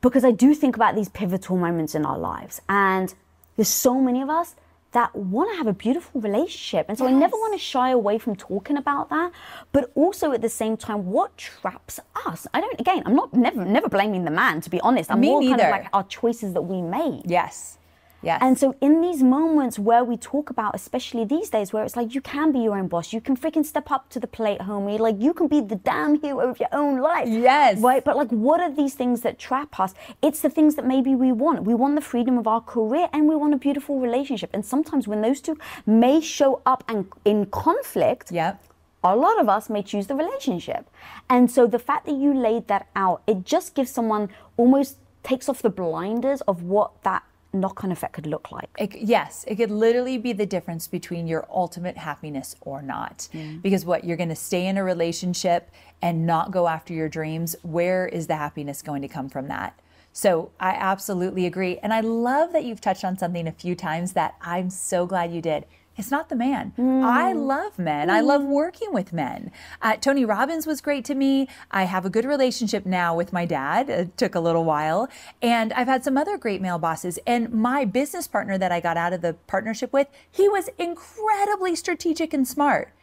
because I do think about these pivotal moments in our lives. And there's so many of us that want to have a beautiful relationship. And so I never want to shy away from talking about that. But also at the same time, what traps us? I don't, again, I'm not never, never blaming the man, to be honest. I'm Me more kind of like our choices that we made. Yes. Yes. And so, in these moments where we talk about, especially these days, where it's like you can be your own boss, you can freaking step up to the plate, homie. Like you can be the damn hero of your own life. Yes. Right. But like, what are these things that trap us? It's the things that maybe we want. We want the freedom of our career, and we want a beautiful relationship. And sometimes, when those two may show up and in conflict, Yep. a lot of us may choose the relationship. And so the fact that you laid that out, it just gives someone almost takes off the blinders of what that knock on effect could look like. It, yes, it could literally be the difference between your ultimate happiness or not. Mm. Because what you're going to stay in a relationship and not go after your dreams, where is the happiness going to come from that? So I absolutely agree. And I love that you've touched on something a few times that I'm so glad you did. It's not the man. I love men. I love working with men. Uh, Tony Robbins was great to me. I have a good relationship now with my dad. It took a little while. And I've had some other great male bosses. And my business partner that I got out of the partnership with, he was incredibly strategic and smart.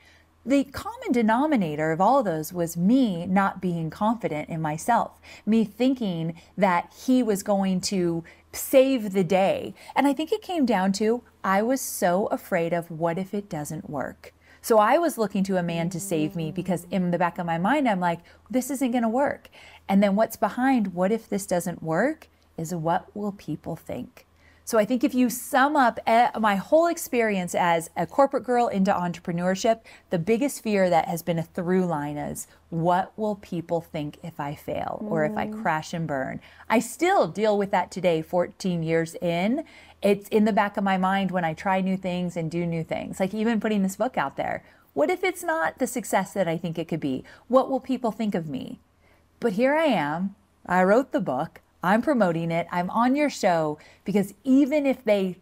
The common denominator of all of those was me not being confident in myself, me thinking that he was going to save the day. And I think it came down to I was so afraid of what if it doesn't work. So I was looking to a man to save me because in the back of my mind, I'm like, this isn't going to work. And then what's behind what if this doesn't work is what will people think? So I think if you sum up eh, my whole experience as a corporate girl into entrepreneurship, the biggest fear that has been a through line is what will people think if I fail or if I crash and burn? I still deal with that today, 14 years in. It's in the back of my mind when I try new things and do new things, like even putting this book out there. What if it's not the success that I think it could be? What will people think of me? But here I am. I wrote the book. I'm promoting it. I'm on your show because even if they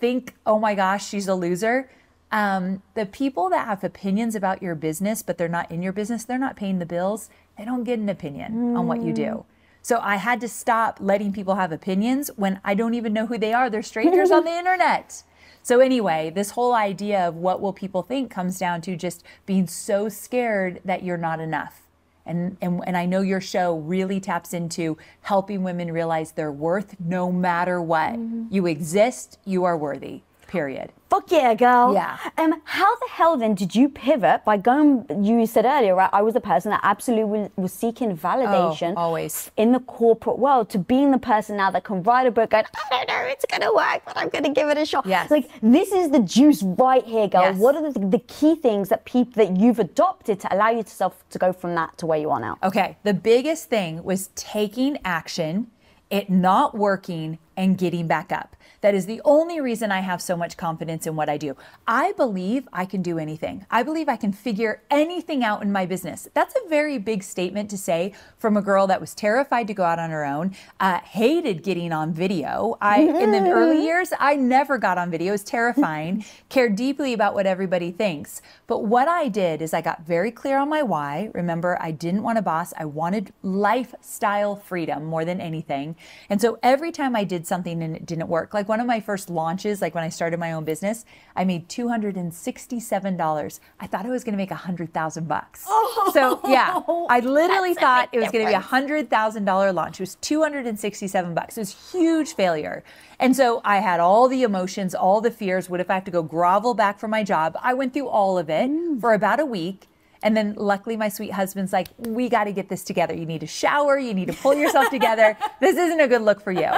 think, oh my gosh, she's a loser, um, the people that have opinions about your business, but they're not in your business, they're not paying the bills, they don't get an opinion on what you do. So I had to stop letting people have opinions when I don't even know who they are. They're strangers on the internet. So anyway, this whole idea of what will people think comes down to just being so scared that you're not enough. And, and, and I know your show really taps into helping women realize their worth no matter what. Mm-hmm. You exist, you are worthy, period. Fuck yeah, girl. Yeah. Um, how the hell then did you pivot by going? You said earlier, right? I was the person that absolutely was, seeking validation. Oh, always. In the corporate world, to being the person now that can write a book, going, I don't know, it's gonna work, but I'm gonna give it a shot. Yes. Like this is the juice right here, girl. Yes. What are the, the key things that people that you've adopted to allow yourself to go from that to where you are now? Okay, the biggest thing was taking action, it not working, and getting back up. That is the only reason I have so much confidence in what I do. I believe I can do anything. I believe I can figure anything out in my business. That's a very big statement to say from a girl that was terrified to go out on her own, uh, hated getting on video. I in the early years, I never got on video. It was terrifying. Cared deeply about what everybody thinks. But what I did is I got very clear on my why. Remember, I didn't want a boss. I wanted lifestyle freedom more than anything. And so every time I did something and it didn't work. Like one of my first launches, like when I started my own business, I made $267. I thought I was going to make a hundred thousand bucks. Oh, so yeah, I literally thought it was going to be a hundred thousand dollar launch. It was 267 bucks. It was a huge failure. And so I had all the emotions, all the fears. What if I have to go grovel back for my job? I went through all of it for about a week. And then luckily my sweet husband's like, we got to get this together. You need to shower. You need to pull yourself together. This isn't a good look for you.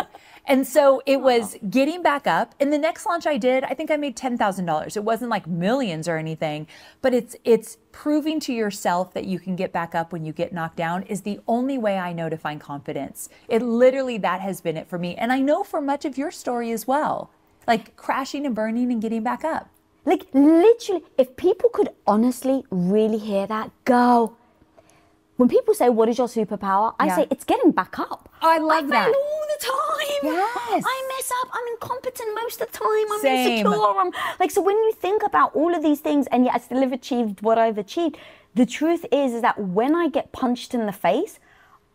And so it was getting back up. And the next launch I did, I think I made $10,000. It wasn't like millions or anything, but it's, it's proving to yourself that you can get back up when you get knocked down is the only way I know to find confidence. It literally, that has been it for me. And I know for much of your story as well, like crashing and burning and getting back up. Like literally, if people could honestly really hear that, go. When people say, "What is your superpower?" I Yeah. say, "It's getting back up." I love I that. fail all the time. Yes. I mess up. I'm incompetent most of the time. I'm Same. insecure. I'm like so. When you think about all of these things, and yet I still have achieved what I've achieved. The truth is, is that when I get punched in the face,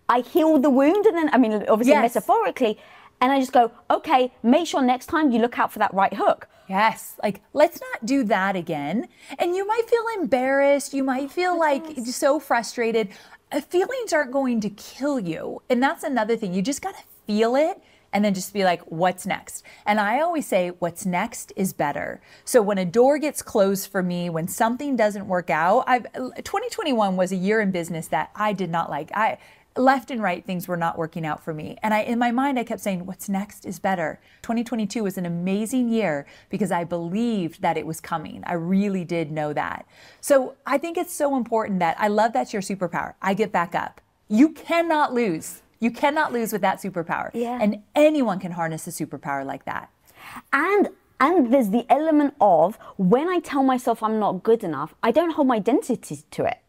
I heal the wound, and then I mean, obviously Yes. metaphorically, and I just go, okay, make sure next time you look out for that right hook. Yes, like let's not do that again. And you might feel embarrassed. You might feel like so frustrated. Uh, Feelings aren't going to kill you. And that's another thing. You just got to feel it and then just be like, what's next? And I always say, what's next is better. So when a door gets closed for me, when something doesn't work out, I've 2021 was a year in business that I did not like. I left and right things were not working out for me. And i in my mind i kept saying what's next is better. 2022 was an amazing year because i believed that it was coming. I really did know that. So i think it's so important that i love that's your superpower. I get back up. You cannot lose. You cannot lose with that superpower. Yeah. and anyone can harness a superpower like that. And and there's the element of when I tell myself I'm not good enough, I don't hold my identity to it.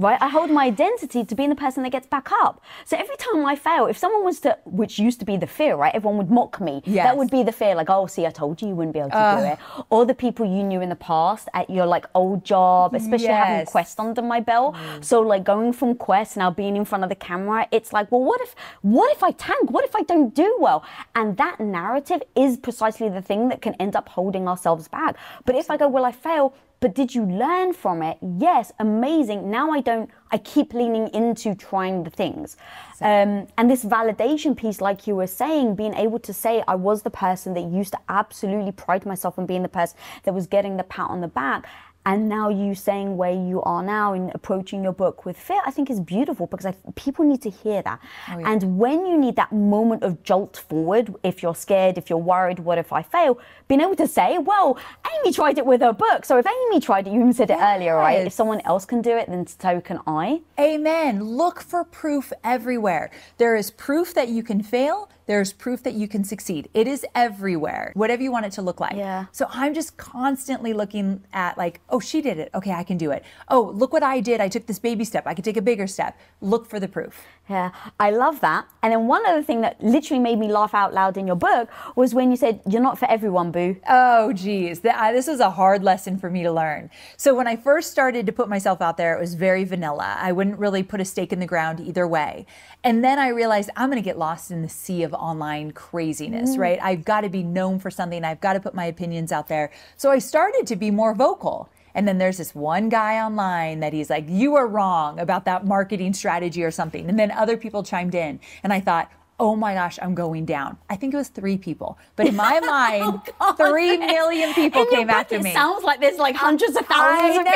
Right? I hold my identity to being the person that gets back up. So every time I fail, if someone was to, which used to be the fear, right? Everyone would mock me. Yes. That would be the fear, like, oh, see, I told you you wouldn't be able to do it. Or the people you knew in the past at your like old job, especially having Quest under my belt. Mm. So like going from Quest now being in front of the camera, it's like, well, what if, what if I tank? What if I don't do well? And that narrative is precisely the thing that can end up holding ourselves back. But if I go, well, I fail. But did you learn from it? Yes, amazing. Now I don't, I keep leaning into trying the things. Um, and this validation piece, like you were saying, being able to say, I was the person that used to absolutely pride myself on being the person that was getting the pat on the back. And now you saying where you are now in approaching your book with fear, I think is beautiful because I, people need to hear that. Oh, and when you need that moment of jolt forward, if you're scared, if you're worried, what if I fail, being able to say, well, Amy tried it with her book. So if Amy tried it, you even said it earlier, right? If someone else can do it, then so can I. Amen. Look for proof everywhere. There is proof that you can fail. There's proof that you can succeed. It is everywhere, whatever you want it to look like. Yeah. So I'm just constantly looking at, like, oh, she did it. Okay, I can do it. Oh, look what I did. I took this baby step. I could take a bigger step. Look for the proof. Yeah, I love that. And then one other thing that literally made me laugh out loud in your book was when you said, You're not for everyone, boo. Oh, geez. This was a hard lesson for me to learn. So, when I first started to put myself out there, it was very vanilla. I wouldn't really put a stake in the ground either way. And then I realized I'm going to get lost in the sea of online craziness, mm. right? I've got to be known for something. I've got to put my opinions out there. So, I started to be more vocal. And then there's this one guy online that he's like, You are wrong about that marketing strategy or something. And then other people chimed in. And I thought, Oh my gosh, I'm going down. I think it was three people. But in my oh mind, three million people came after it me. sounds like there's like hundreds of thousands of know.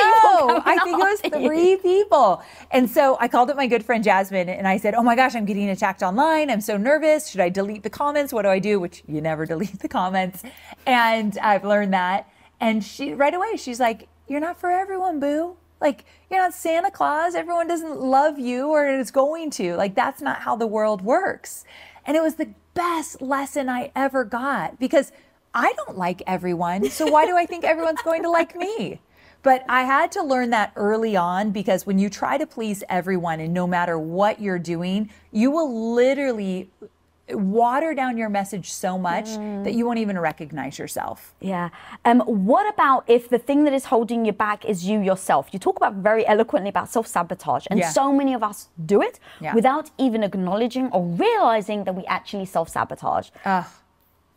People. I think it was three people. And so I called up my good friend Jasmine and I said, Oh my gosh, I'm getting attacked online. I'm so nervous. Should I delete the comments? What do I do? Which you never delete the comments. And I've learned that. And she right away, she's like, You're not for everyone, boo. Like, you're not Santa Claus. Everyone doesn't love you or is going to. Like, that's not how the world works. And it was the best lesson I ever got because I don't like everyone. So why do I think everyone's going to like me? But I had to learn that early on because when you try to please everyone and no matter what you're doing, you will literally water down your message so much that you won't even recognize yourself. Yeah. Um, what about if the thing that is holding you back is you yourself? You talk about very eloquently about self sabotage, and Yeah. so many of us do it Yeah. without even acknowledging or realizing that we actually self sabotage. Ugh.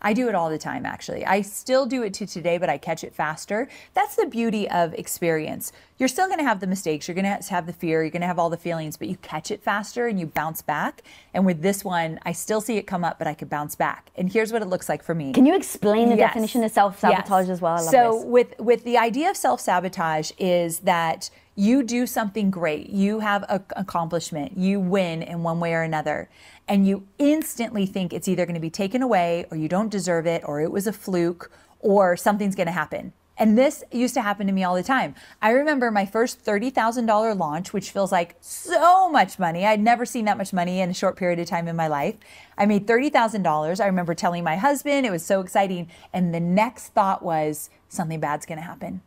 I do it all the time, actually. I still do it to today, but I catch it faster. That's the beauty of experience. You're still going to have the mistakes, you're going to have the fear, you're going to have all the feelings, but you catch it faster and you bounce back. And with this one, I still see it come up, but I could bounce back. And here's what it looks like for me. Can you explain the Yes. definition of self sabotage Yes. as well? I love so this. with with the idea of self sabotage is that you do something great, you have a accomplishment, you win in one way or another, and you instantly think it's either going to be taken away, or you don't deserve it, or it was a fluke, or something's going to happen. And this used to happen to me all the time. I remember my first $30,000 launch, which feels like so much money. I'd never seen that much money in a short period of time in my life. I made $30,000. I remember telling my husband, it was so exciting. And the next thought was, something bad's going to happen.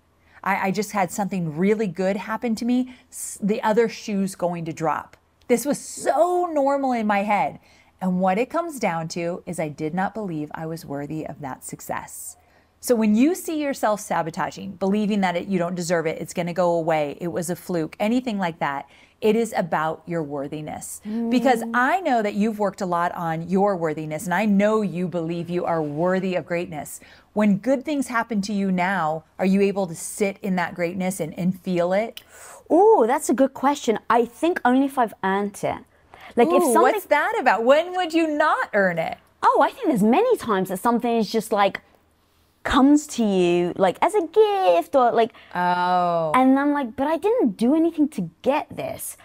I, I just had something really good happen to me. The other shoe's going to drop. This was so normal in my head. And what it comes down to is I did not believe I was worthy of that success. So when you see yourself sabotaging, believing that it, you don't deserve it, it's going to go away, it was a fluke, anything like that, it is about your worthiness. Mm. Because I know that you've worked a lot on your worthiness, and I know you believe you are worthy of greatness. When good things happen to you now, are you able to sit in that greatness and, and feel it? Oh, that's a good question. I think only if I've earned it. Like if something what's that about? When would you not earn it? Oh, I think there's many times that something is just like comes to you like as a gift or like Oh. and I'm like, but I didn't do anything to get this.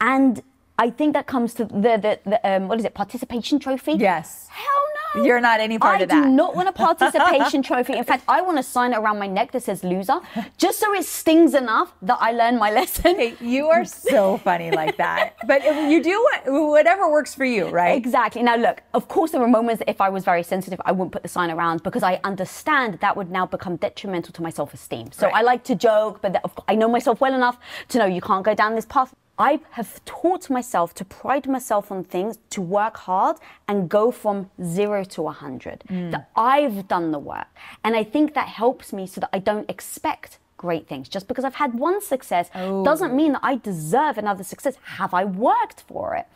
And I think that comes to the the, the um, what is it, participation trophy? Yes. Hell. You're not any part I of that. I do not want a participation trophy. In fact, I want a sign around my neck that says loser, just so it stings enough that I learn my lesson. Hey, you are so funny like that. But you do what, whatever works for you, right? Exactly. Now, look, of course, there were moments that if I was very sensitive, I wouldn't put the sign around because I understand that would now become detrimental to my self esteem. So Right. I like to joke, but that- of- I know myself well enough to know you can't go down this path. I have taught myself to pride myself on things, to work hard and go from zero to 100. Mm. That I've done the work. And I think that helps me so that I don't expect great things. Just because I've had one success oh. doesn't mean that I deserve another success. Have I worked for it?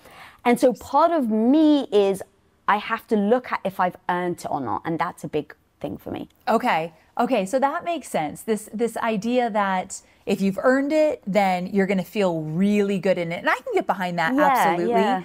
And so part of me is I have to look at if I've earned it or not. And that's a big thing for me. Okay. Okay, so that makes sense. This this idea that if you've earned it, then you're going to feel really good in it. And I can get behind that Yeah, absolutely. yeah.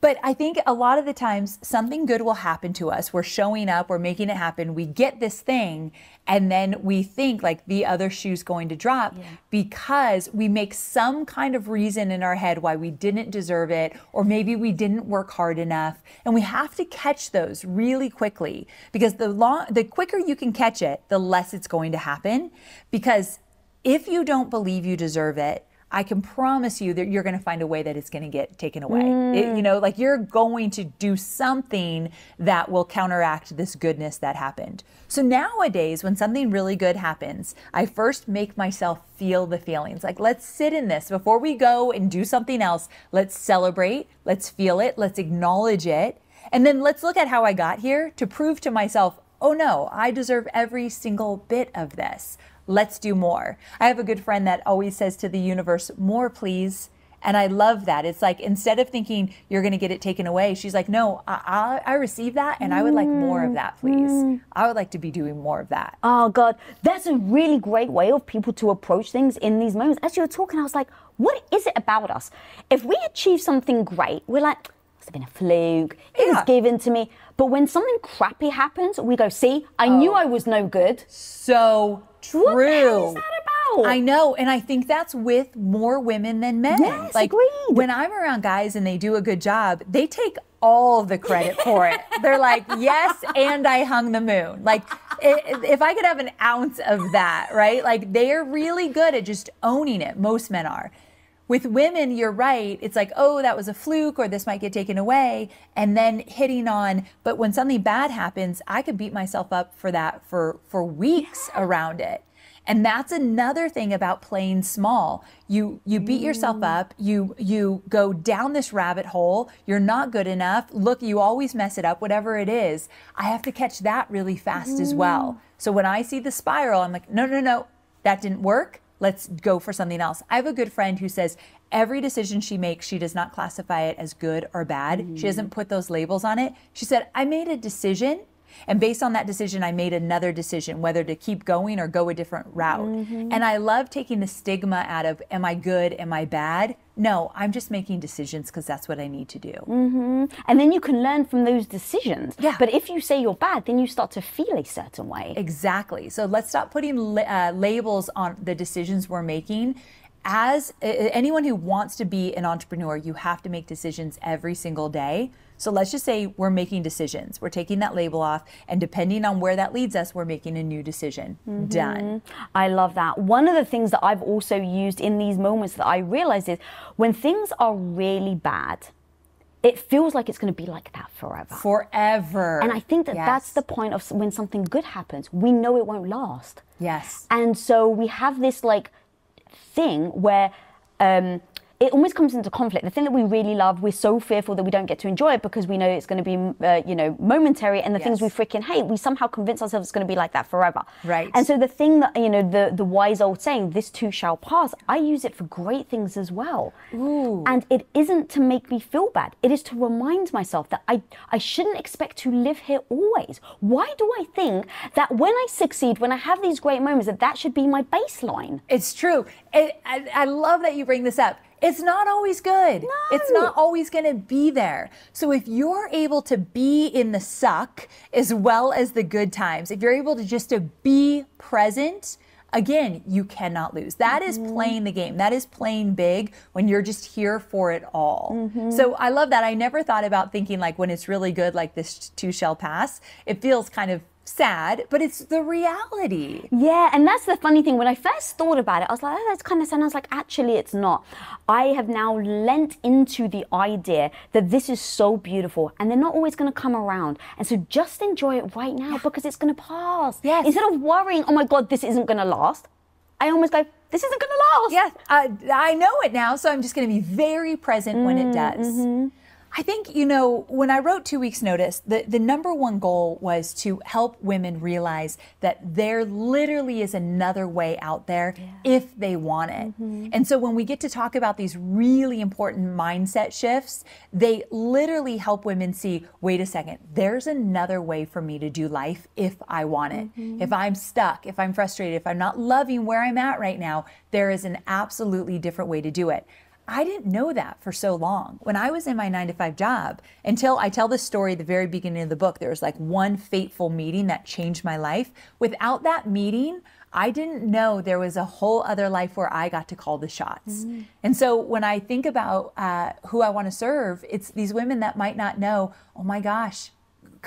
But I think a lot of the times something good will happen to us. We're showing up, we're making it happen. We get this thing and then we think like the other shoe's going to drop because we make some kind of reason in our head why we didn't deserve it or maybe we didn't work hard enough. And we have to catch those really quickly because the long the quicker you can catch it, the less it's going to happen because if you don't believe you deserve it, I can promise you that you're going to find a way that it's going to get taken away. It- you mm. know, like you're going to do something that will counteract this goodness that happened. So nowadays, when something really good happens, I first make myself feel the feelings. Like, let's sit in this before we go and do something else. Let's celebrate, let's feel it, let's acknowledge it. And then let's look at how I got here to prove to myself, oh no, I deserve every single bit of this. Let's do more. I have a good friend that always says to the universe, more, please. And I love that. It's like instead of thinking you're going to get it taken away, she's like, no, I, I, I receive that and I would like more of that, please. Mm. I would like to be doing more of that. Oh God, that's a really great way of people to approach things in these moments. As you were talking, I was like, what is it about us? If we achieve something great, we're like, must have been a fluke. It Yeah. was given to me. But when something crappy happens, we go, see, I knew oh. I was no good. So true. What the hell is that about? I know, and I think that's with more women than men. Yes, like agreed. when I'm around guys and they do a good job, they take all the credit for it. They're like, "Yes, and I hung the moon." Like if I could have an ounce of that, right? Like they're really good at just owning it. Most men are. With women, you're right. It's like, oh, that was a fluke, or this might get taken away, and then hitting on. But when something bad happens, I could beat myself up for that for for weeks around it. And that's another thing about playing small. You you beat yourself mm. up, you you go down this rabbit hole, you're not good enough. Look, you always mess it up, whatever it is. I have to catch that really fast as well. Mm. So when I see the spiral, I'm like, no, no, no, that didn't work. Let's go for something else. I have a good friend who says every decision she makes, she does not classify it as good or bad. She doesn't mm-hmm. put those labels on it. She said, I made a decision And based on that decision, I made another decision whether to keep going or go a different route. Mm-hmm. And I love taking the stigma out of am I good? Am I bad? No, I'm just making decisions because that's what I need to do. And then you can learn from those decisions. Yeah. But if you say you're bad, then you start to feel a certain way. Exactly. So let's stop putting uh, labels on the decisions we're making. As uh, anyone who wants to be an entrepreneur, you have to make decisions every single day. So let's just say we're making decisions. We're taking that label off, and depending on where that leads us, we're making a new decision. Done. I love that. One of the things that I've also used in these moments that I realize is when things are really bad, it feels like it's going to be like that forever. Forever. And I think that that's the point of when something good happens, we know it won't last. Yes. And so we have this like thing where um, it almost comes into conflict. The thing that we really love, we're so fearful that we don't get to enjoy it because we know it's going to be, uh, you know, momentary. And the things we freaking hate, we somehow convince ourselves it's going to be like that forever. Right. And so the thing that you know, the the wise old saying, "This too shall pass." I use it for great things as well. Ooh. And it isn't to make me feel bad. It is to remind myself that I I shouldn't expect to live here always. Why do I think that when I succeed, when I have these great moments, that that should be my baseline? It's true. It, I, I love that you bring this up. It's not always good. It's not always going to be there. So if you're able to be in the suck as well as the good times, if you're able to just to be present, again, you cannot lose. That is mm-hmm. playing the game. That is playing big when you're just here for it all. Mm-hmm. So I love that. I never thought about thinking like when it's really good, like this too shall pass. It feels kind of sad, but it's the reality. Yeah, and that's the funny thing. When I first thought about it, I was like, oh, that's kind of sad. And I was like, actually, it's not. I have now lent into the idea that this is so beautiful and they're not always going to come around. And so just enjoy it right now because it's going to pass. Yes. Instead of worrying, oh my God, this isn't going to last, I almost go, this isn't going to last. Yes, uh, I know it now, so I'm just going to be very present when it does. I think, you know, when I wrote Two Weeks Notice, the, the number one goal was to help women realize that there literally is another way out there if they want it. Mm-hmm. And so when we get to talk about these really important mindset shifts, they literally help women see wait a second, there's another way for me to do life if I want it. Mm-hmm. If I'm stuck, if I'm frustrated, if I'm not loving where I'm at right now, there is an absolutely different way to do it. I didn't know that for so long. When I was in my nine to five job, until I tell this story at the very beginning of the book, there was like one fateful meeting that changed my life. Without that meeting, I didn't know there was a whole other life where I got to call the shots. And so when I think about uh, who I want to serve, it's these women that might not know, oh my gosh,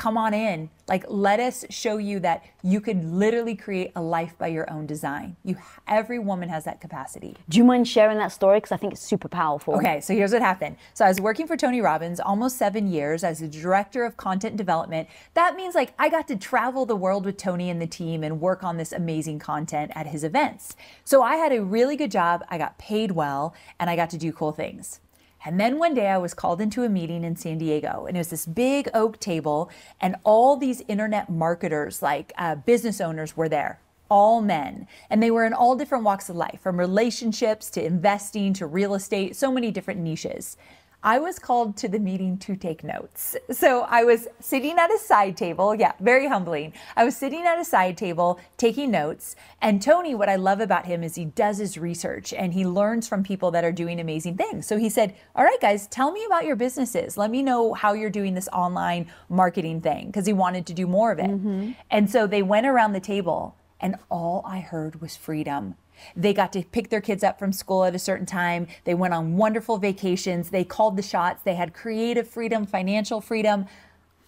come on in. Like, let us show you that you could literally create a life by your own design. You, every woman has that capacity. Do you mind sharing that story? Because I think it's super powerful. Okay, so here's what happened. So I was working for Tony Robbins almost seven years as a director of content development. That means like I got to travel the world with Tony and the team and work on this amazing content at his events. So I had a really good job, I got paid well, and I got to do cool things. And then one day I was called into a meeting in San Diego, and it was this big oak table, and all these internet marketers, like uh, business owners, were there all men. And they were in all different walks of life, from relationships to investing to real estate, so many different niches. I was called to the meeting to take notes. So I was sitting at a side table. Yeah, very humbling. I was sitting at a side table taking notes. And Tony, what I love about him is he does his research and he learns from people that are doing amazing things. So he said, All right, guys, tell me about your businesses. Let me know how you're doing this online marketing thing because he wanted to do more of it. Mm-hmm. And so they went around the table and all I heard was freedom. They got to pick their kids up from school at a certain time. They went on wonderful vacations. They called the shots. They had creative freedom, financial freedom.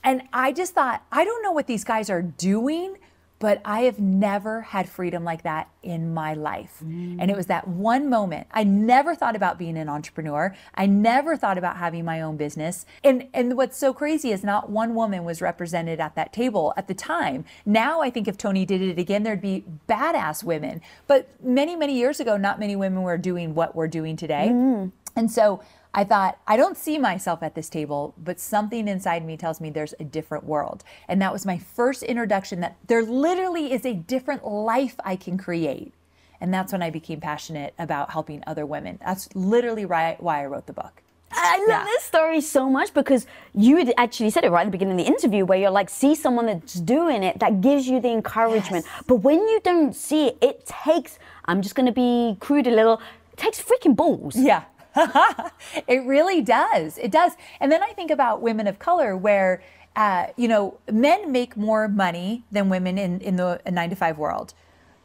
And I just thought, I don't know what these guys are doing, but I have never had freedom like that in my life. And it was that one moment. I never thought about being an entrepreneur. I never thought about having my own business. And and what's so crazy is not one woman was represented at that table at the time. Now I think if Tony did it again, there'd be badass women. But many, many years ago, not many women were doing what we're doing today. Mm-hmm. And so I thought, I don't see myself at this table, but something inside me tells me there's a different world. And that was my first introduction that there literally is a different life I can create. And that's when I became passionate about helping other women. That's literally why, why I wrote the book. I love Yeah. this story so much because you had actually said it right at the beginning of the interview where you're like, see someone that's doing it that gives you the encouragement. But when you don't see it, it takes, I'm just going to be crude a little, it takes freaking balls. Yeah. It really does. It does. And then I think about women of color where, uh, you know, men make more money than women in, in the nine to five world.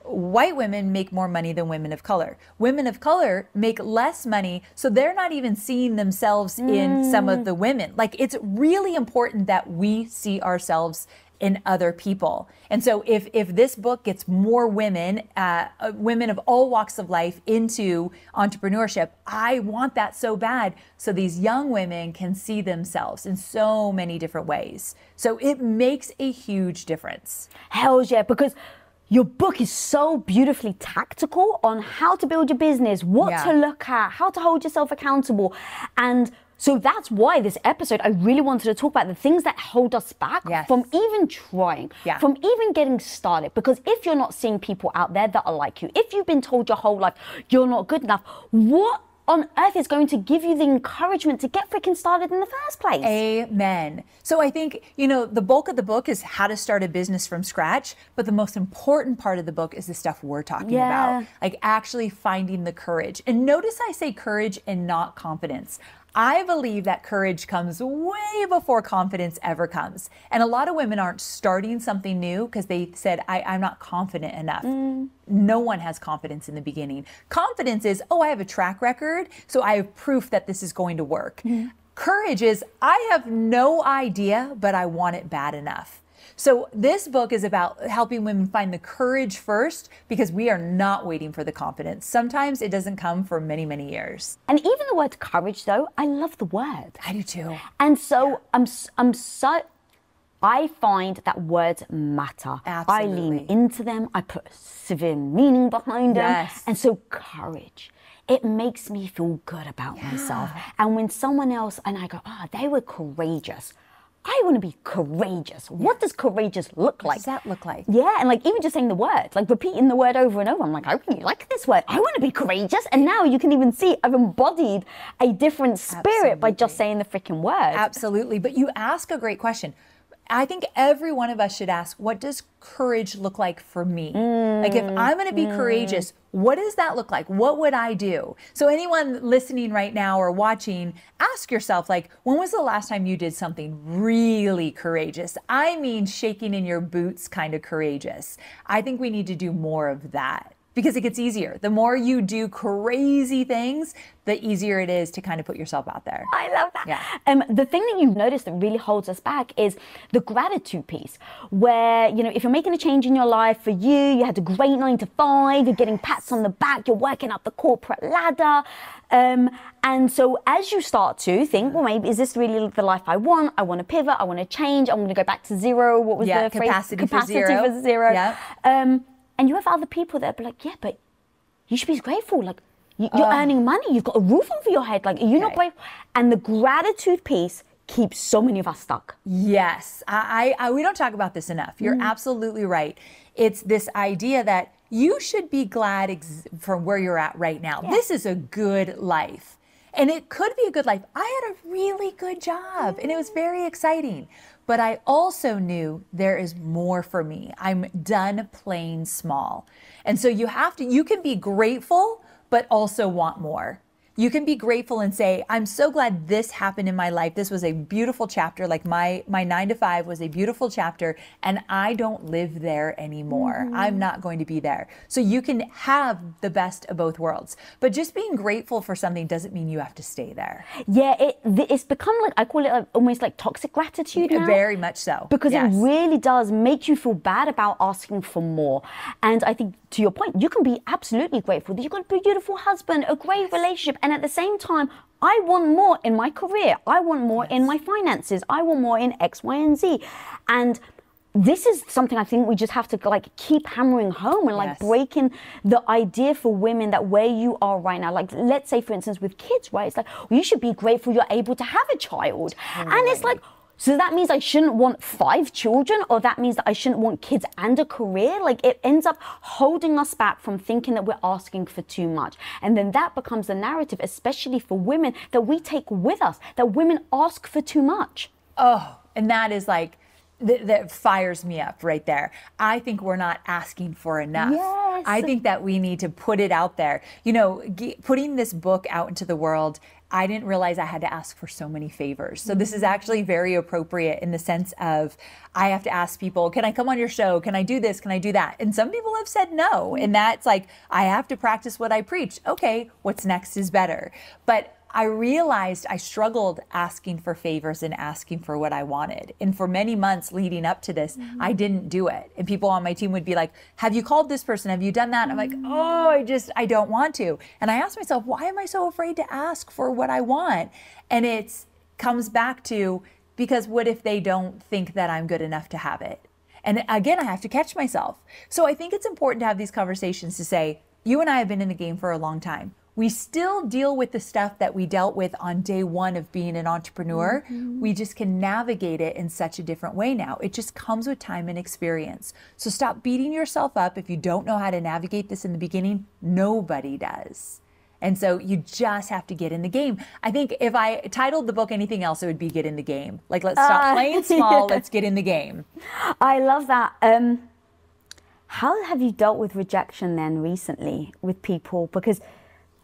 White women make more money than women of color. Women of color make less money, so they're not even seeing themselves in some of the women. Like, it's really important that we see ourselves in other people. And so if if this book gets more women, uh, uh, women of all walks of life into entrepreneurship, I want that so bad so these young women can see themselves in so many different ways. So it makes a huge difference. Hells yeah, because your book is so beautifully tactical on how to build your business, what Yeah. to look at, how to hold yourself accountable. And so that's why this episode, I really wanted to talk about the things that hold us back Yes. from even trying, Yeah. from even getting started. Because if you're not seeing people out there that are like you, if you've been told your whole life you're not good enough, what on earth is going to give you the encouragement to get freaking started in the first place? Amen. So I think, you know, the bulk of the book is how to start a business from scratch, but the most important part of the book is the stuff we're talking Yeah. about, like actually finding the courage. And notice I say courage and not confidence. I believe that courage comes way before confidence ever comes. And a lot of women aren't starting something new because they said, I, I'm not confident enough. Mm. No one has confidence in the beginning. Confidence is, oh, I have a track record, so I have proof that this is going to work. Mm-hmm. Courage is, I have no idea, but I want it bad enough. So, this book is about helping women find the courage first because we are not waiting for the confidence. Sometimes it doesn't come for many, many years. and even the word courage, though, I love the word. I do too. And so I'm s- I'm so I find that words matter. Absolutely. I lean into them. I put severe meaning behind them. Yes. And so courage. It makes me feel good about myself. And when someone else and I go, oh, they were courageous. I want to be courageous. What does courageous look What like? does that look like? Yeah, and like even just saying the word, like repeating the word over and over. I'm like, I really like this word. I want to be courageous. And now you can even see I've embodied a different spirit by just saying the freaking word. Absolutely. But you ask a great question. I think every one of us should ask, what does courage look like for me? like, if I'm going to be courageous, mm. what does that look like? What would I do? So, anyone listening right now or watching, ask yourself, like, when was the last time you did something really courageous? I mean, shaking in your boots kind of courageous. I think we need to do more of that because it gets easier. The more you do crazy things, the easier it is to kind of put yourself out there. I love that. Yeah. Um, the thing that you've noticed that really holds us back is the gratitude piece, where, you know, if you're making a change in your life for you, you had a great nine to five, you're getting pats on the back, you're working up the corporate ladder. Um, and so as you start to think, well, maybe is this really the life I want? I want to pivot, I want to change, I'm going to go back to zero. What was Yeah, the phrase? capacity for zero. for zero. Yeah. Um, and you have other people that are like, yeah, but you should be grateful. Like you, you're oh. earning money, you've got a roof over your head. Like you're not grateful. And the gratitude piece keeps so many of us stuck. Yes, I, I, I we don't talk about this enough. You're mm. absolutely right. It's this idea that you should be glad ex- from where you're at right now. This is a good life. And it could be a good life. I had a really good job and it was very exciting. But I also knew there is more for me. I'm done playing small. And so you have to, you can be grateful, but also want more. You can be grateful and say, I'm so glad this happened in my life. This was a beautiful chapter. Like my my 9 to 5 was a beautiful chapter and I don't live there anymore. Mm-hmm. I'm not going to be there. So you can have the best of both worlds. But just being grateful for something doesn't mean you have to stay there. Yeah, it it's become like I call it like, almost like toxic gratitude now. Very much so. because Yes. it really does make you feel bad about asking for more. And I think to your point, you can be absolutely grateful that you've got a beautiful husband, a great relationship, and at the same time, I want more in my career. I want more in my finances. I want more in X, Y, and Z. And this is something I think we just have to like keep hammering home and like Yes. breaking the idea for women that where you are right now, like let's say for instance with kids, right? It's like well, you should be grateful you're able to have a child, and it's like So that means I shouldn't want five children, or that means that I shouldn't want kids and a career. Like it ends up holding us back from thinking that we're asking for too much. And then that becomes the narrative, especially for women, that we take with us, that women ask for too much. Oh, and that is like, th- that fires me up right there. I think we're not asking for enough. Yes. I think that we need to put it out there. You know, g- putting this book out into the world, I didn't realize I had to ask for so many favors. So this is actually very appropriate in the sense of I have to ask people, can I come on your show? Can I do this? Can I do that? And some people have said no. And that's like, I have to practice what I preach. Okay, what's next is better. But I realized I struggled asking for favors and asking for what I wanted. And for many months leading up to this, mm-hmm. I didn't do it. And people on my team would be like, Have you called this person? Have you done that? And I'm like, mm-hmm. Oh, I just, I don't want to. And I asked myself, Why am I so afraid to ask for what I want? And it's comes back to because what if they don't think that I'm good enough to have it? And again, I have to catch myself. So I think it's important to have these conversations to say, you and I have been in the game for a long time. We still deal with the stuff that we dealt with on day one of being an entrepreneur. We just can navigate it in such a different way now. It just comes with time and experience. So stop beating yourself up if you don't know how to navigate this in the beginning. Nobody does. And so you just have to get in the game. I think if I titled the book anything else, it would be Get in the Game. Like, let's stop Ah. playing small, let's get in the game. I love that. Um, how have you dealt with rejection then recently with people? Because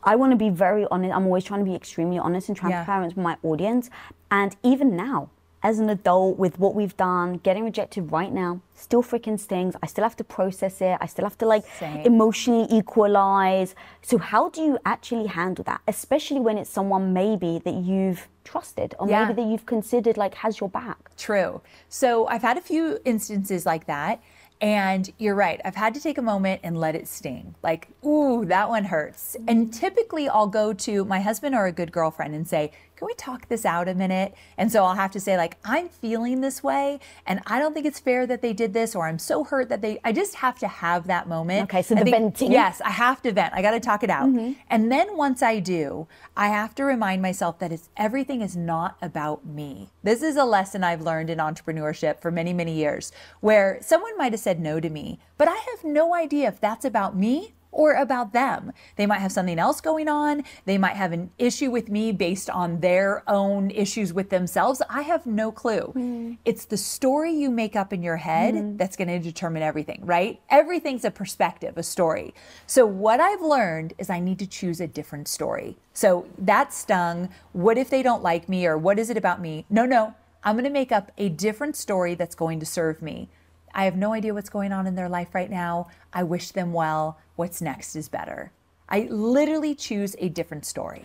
I want to be very honest. I'm always trying to be extremely honest and transparent with my audience. And even now, as an adult, with what we've done, getting rejected right now, still freaking stings. I still have to process it. I still have to like Same. emotionally equalize. So, how do you actually handle that? Especially when it's someone maybe that you've trusted or Yeah. maybe that you've considered like has your back. True. So I've had a few instances like that. And you're right. I've had to take a moment and let it sting. Like, ooh, that one hurts. And typically I'll go to my husband or a good girlfriend and say, can we talk this out a minute? And so I'll have to say, like, I'm feeling this way and I don't think it's fair that they did this, or I'm so hurt that they, I just have to have that moment. Okay, so I the think- venting. Yes, I have to vent. I got to talk it out. Mm-hmm. And then once I do, I have to remind myself that it's everything is not about me. This is a lesson I've learned in entrepreneurship for many, many years where someone might have said no to me, but I have no idea if that's about me or about them. They might have something else going on. They might have an issue with me based on their own issues with themselves. I have no clue. Mm. It's the story you make up in your head mm. that's going to determine everything, right? Everything's a perspective, a story. So, what I've learned is I need to choose a different story. So, that stung. What if they don't like me or what is it about me? No, no. I'm going to make up a different story that's going to serve me. I have no idea what's going on in their life right now. I wish them well. What's next is better. I literally choose a different story.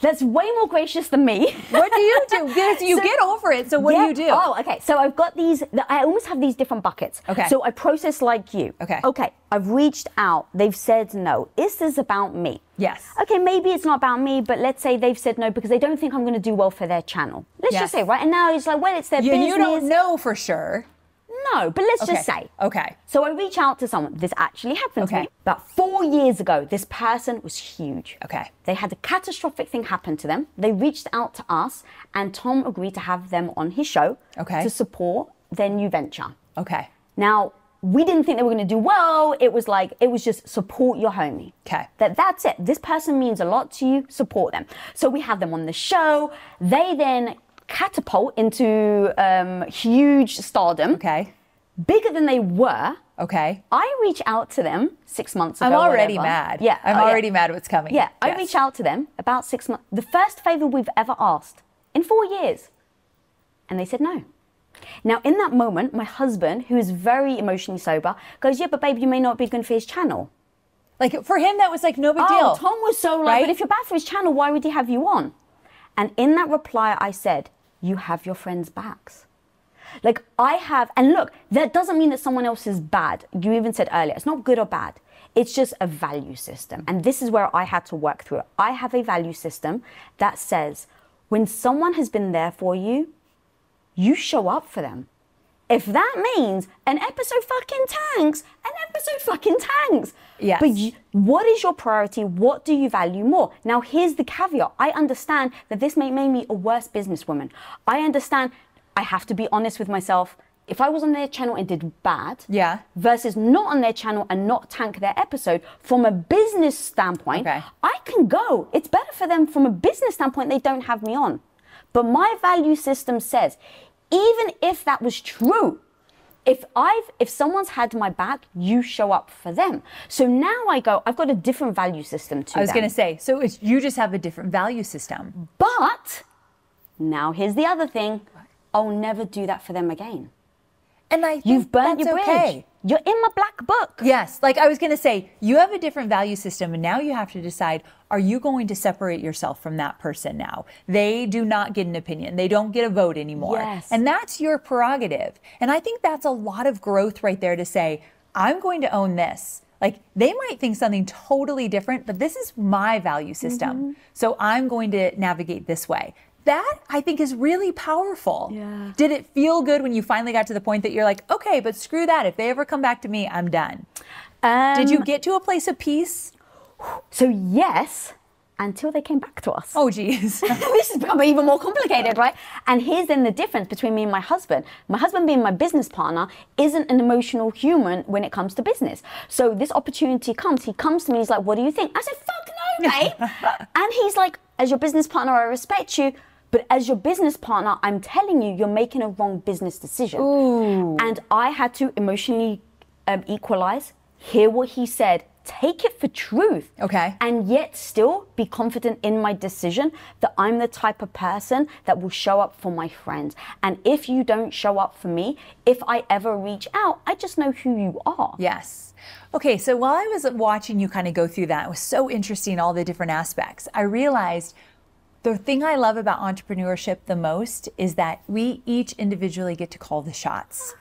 That's way more gracious than me. What do you do? You So- get over it. So what Yeah. do you do? Oh, okay. So I've got these. I almost have these different buckets. Okay. So I process like you. Okay. Okay. I've reached out. They've said no. Is this about me? Yes. Okay, maybe it's not about me, but let's say they've said no because they don't think I'm going to do well for their channel. Let's Yes. just say, right? And now it's like, well, it's their You, business. you don't know for sure. No, but let's just say. Okay. So I reach out to someone. This actually happened to Okay. me. About four years ago, this person was huge. Okay. They had a catastrophic thing happen to them. They reached out to us, and Tom agreed to have them on his show Okay. to support their new venture. Okay. Now, we didn't think they were going to do well. It was like, it was just support your homie. Okay. That that's it. This person means a lot to you. Support them. So we have them on the show. They then catapult into um, huge stardom, Okay. bigger than they were. Okay. I reach out to them six months ago. I'm already whatever. mad. Yeah, I'm oh, yeah. already mad what's coming. Yeah, I reach out to them about six months. The first favor we've ever asked in four years, and they said no. Now, in that moment, my husband, who is very emotionally sober, goes, "Yeah, but babe, you may not be good for his channel." Like for him, that was like no big Oh, deal. Tom was so like, Right? but if you're bad for his channel, why would he have you on? And in that reply, I said, you have your friends' backs. Like I have, and look, that doesn't mean that someone else is bad. You even said earlier, it's not good or bad. It's just a value system. And this is where I had to work through it. I have a value system that says when someone has been there for you, you show up for them. If that means an episode fucking tanks, an episode fucking tanks. Yes. But you, what is your priority? What do you value more? Now, here's the caveat. I understand that this may make me a worse businesswoman. I understand I have to be honest with myself. If I was on their channel and did bad, Yeah. versus not on their channel and not tank their episode from a business standpoint, Okay. I can go. It's better for them from a business standpoint, they don't have me on. But my value system says, even if that was true, if I've if someone's had my back, you show up for them. So now I go, I've got a different value system to I was them. going to say, so it's, you just have a different value system. But now here's the other thing. I'll never do that for them again. And I think You've burnt that's your bridge. okay. You're in my black book. Yes, like I was going to say, you have a different value system, and now you have to decide are you going to separate yourself from that person now? They do not get an opinion, they don't get a vote anymore. Yes. And that's your prerogative. And I think that's a lot of growth right there to say, I'm going to own this. Like they might think something totally different, but this is my value system. Mm-hmm. So I'm going to navigate this way. That I think is really powerful. Yeah. Did it feel good when you finally got to the point that you're like, okay, but screw that. If they ever come back to me, I'm done. Um, Did you get to a place of peace? So yes, until they came back to us. Oh, geez. this has become even more complicated, right? And here's then the difference between me and my husband. My husband, being my business partner, isn't an emotional human when it comes to business. So this opportunity comes. He comes to me. He's like, "What do you think?" I said, "Fuck no, mate." and he's like, "As your business partner, I respect you." But as your business partner, I'm telling you, you're making a wrong business decision. Ooh. And I had to emotionally um, equalize, hear what he said, take it for truth Okay. and yet still be confident in my decision that I'm the type of person that will show up for my friends. And if you don't show up for me, if I ever reach out, I just know who you are. Yes. Okay, so while I was watching you kind of go through that, it was so interesting, all the different aspects. I realized the thing I love about entrepreneurship the most is that we each individually get to call the shots.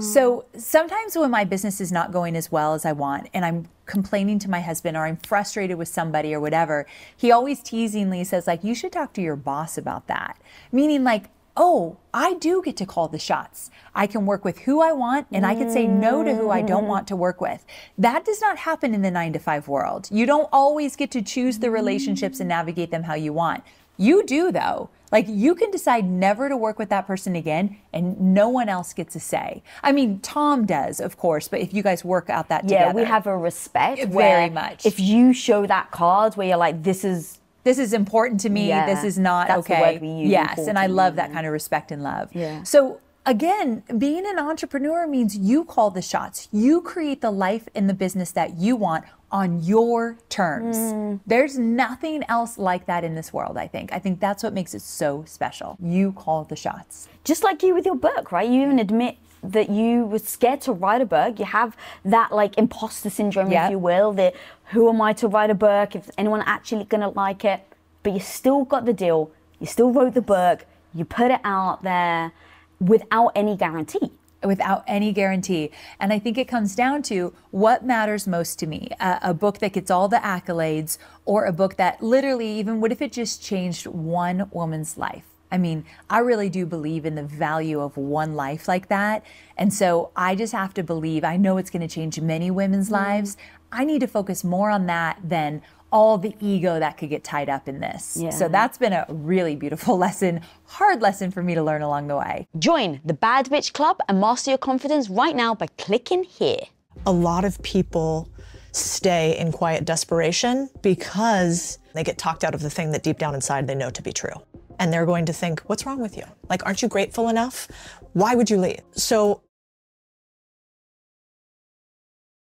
So sometimes when my business is not going as well as I want and I'm complaining to my husband or I'm frustrated with somebody or whatever, he always teasingly says like you should talk to your boss about that. Meaning like oh, I do get to call the shots. I can work with who I want and I can say no to who I don't mm. want to work with. That does not happen in the nine to five world. You don't always get to choose the relationships and navigate them how you want. You do, though. Like, you can decide never to work with that person again, and no one else gets a say. I mean, Tom does, of course, but if you guys work out that Yeah, together. we have a respect. Very much. If you show that card where you're like, this is this is important to me. Yeah, this is not okay. word we use, yes, and I love that kind of respect and love. Yeah. So again, being an entrepreneur means you call the shots. You create the life and the business that you want on your terms. Mm. There's nothing else like that in this world, I think. I think that's what makes it so special. You call the shots. just like you with your book, right? You even admit that you were scared to write a book. You have that like imposter syndrome, Yep. if you will, that who am I to write a book? If anyone actually gonna like it? But you still got the deal. You still wrote the book. You put it out there without any guarantee. Without any guarantee. And I think it comes down to what matters most to me a, a book that gets all the accolades, or a book that literally, even what if it just changed one woman's life? I mean, I really do believe in the value of one life like that. And so I just have to believe, I know it's going to change many women's mm-hmm. lives. I need to focus more on that than all the ego that could get tied up in this. Yeah. So that's been a really beautiful lesson, hard lesson for me to learn along the way. Join the Bad Bitch Club and master your confidence right now by clicking here. a lot of people stay in quiet desperation because they get talked out of the thing that deep down inside they know to be true. And they're going to think, what's wrong with you? Like, aren't you grateful enough? Why would you leave? So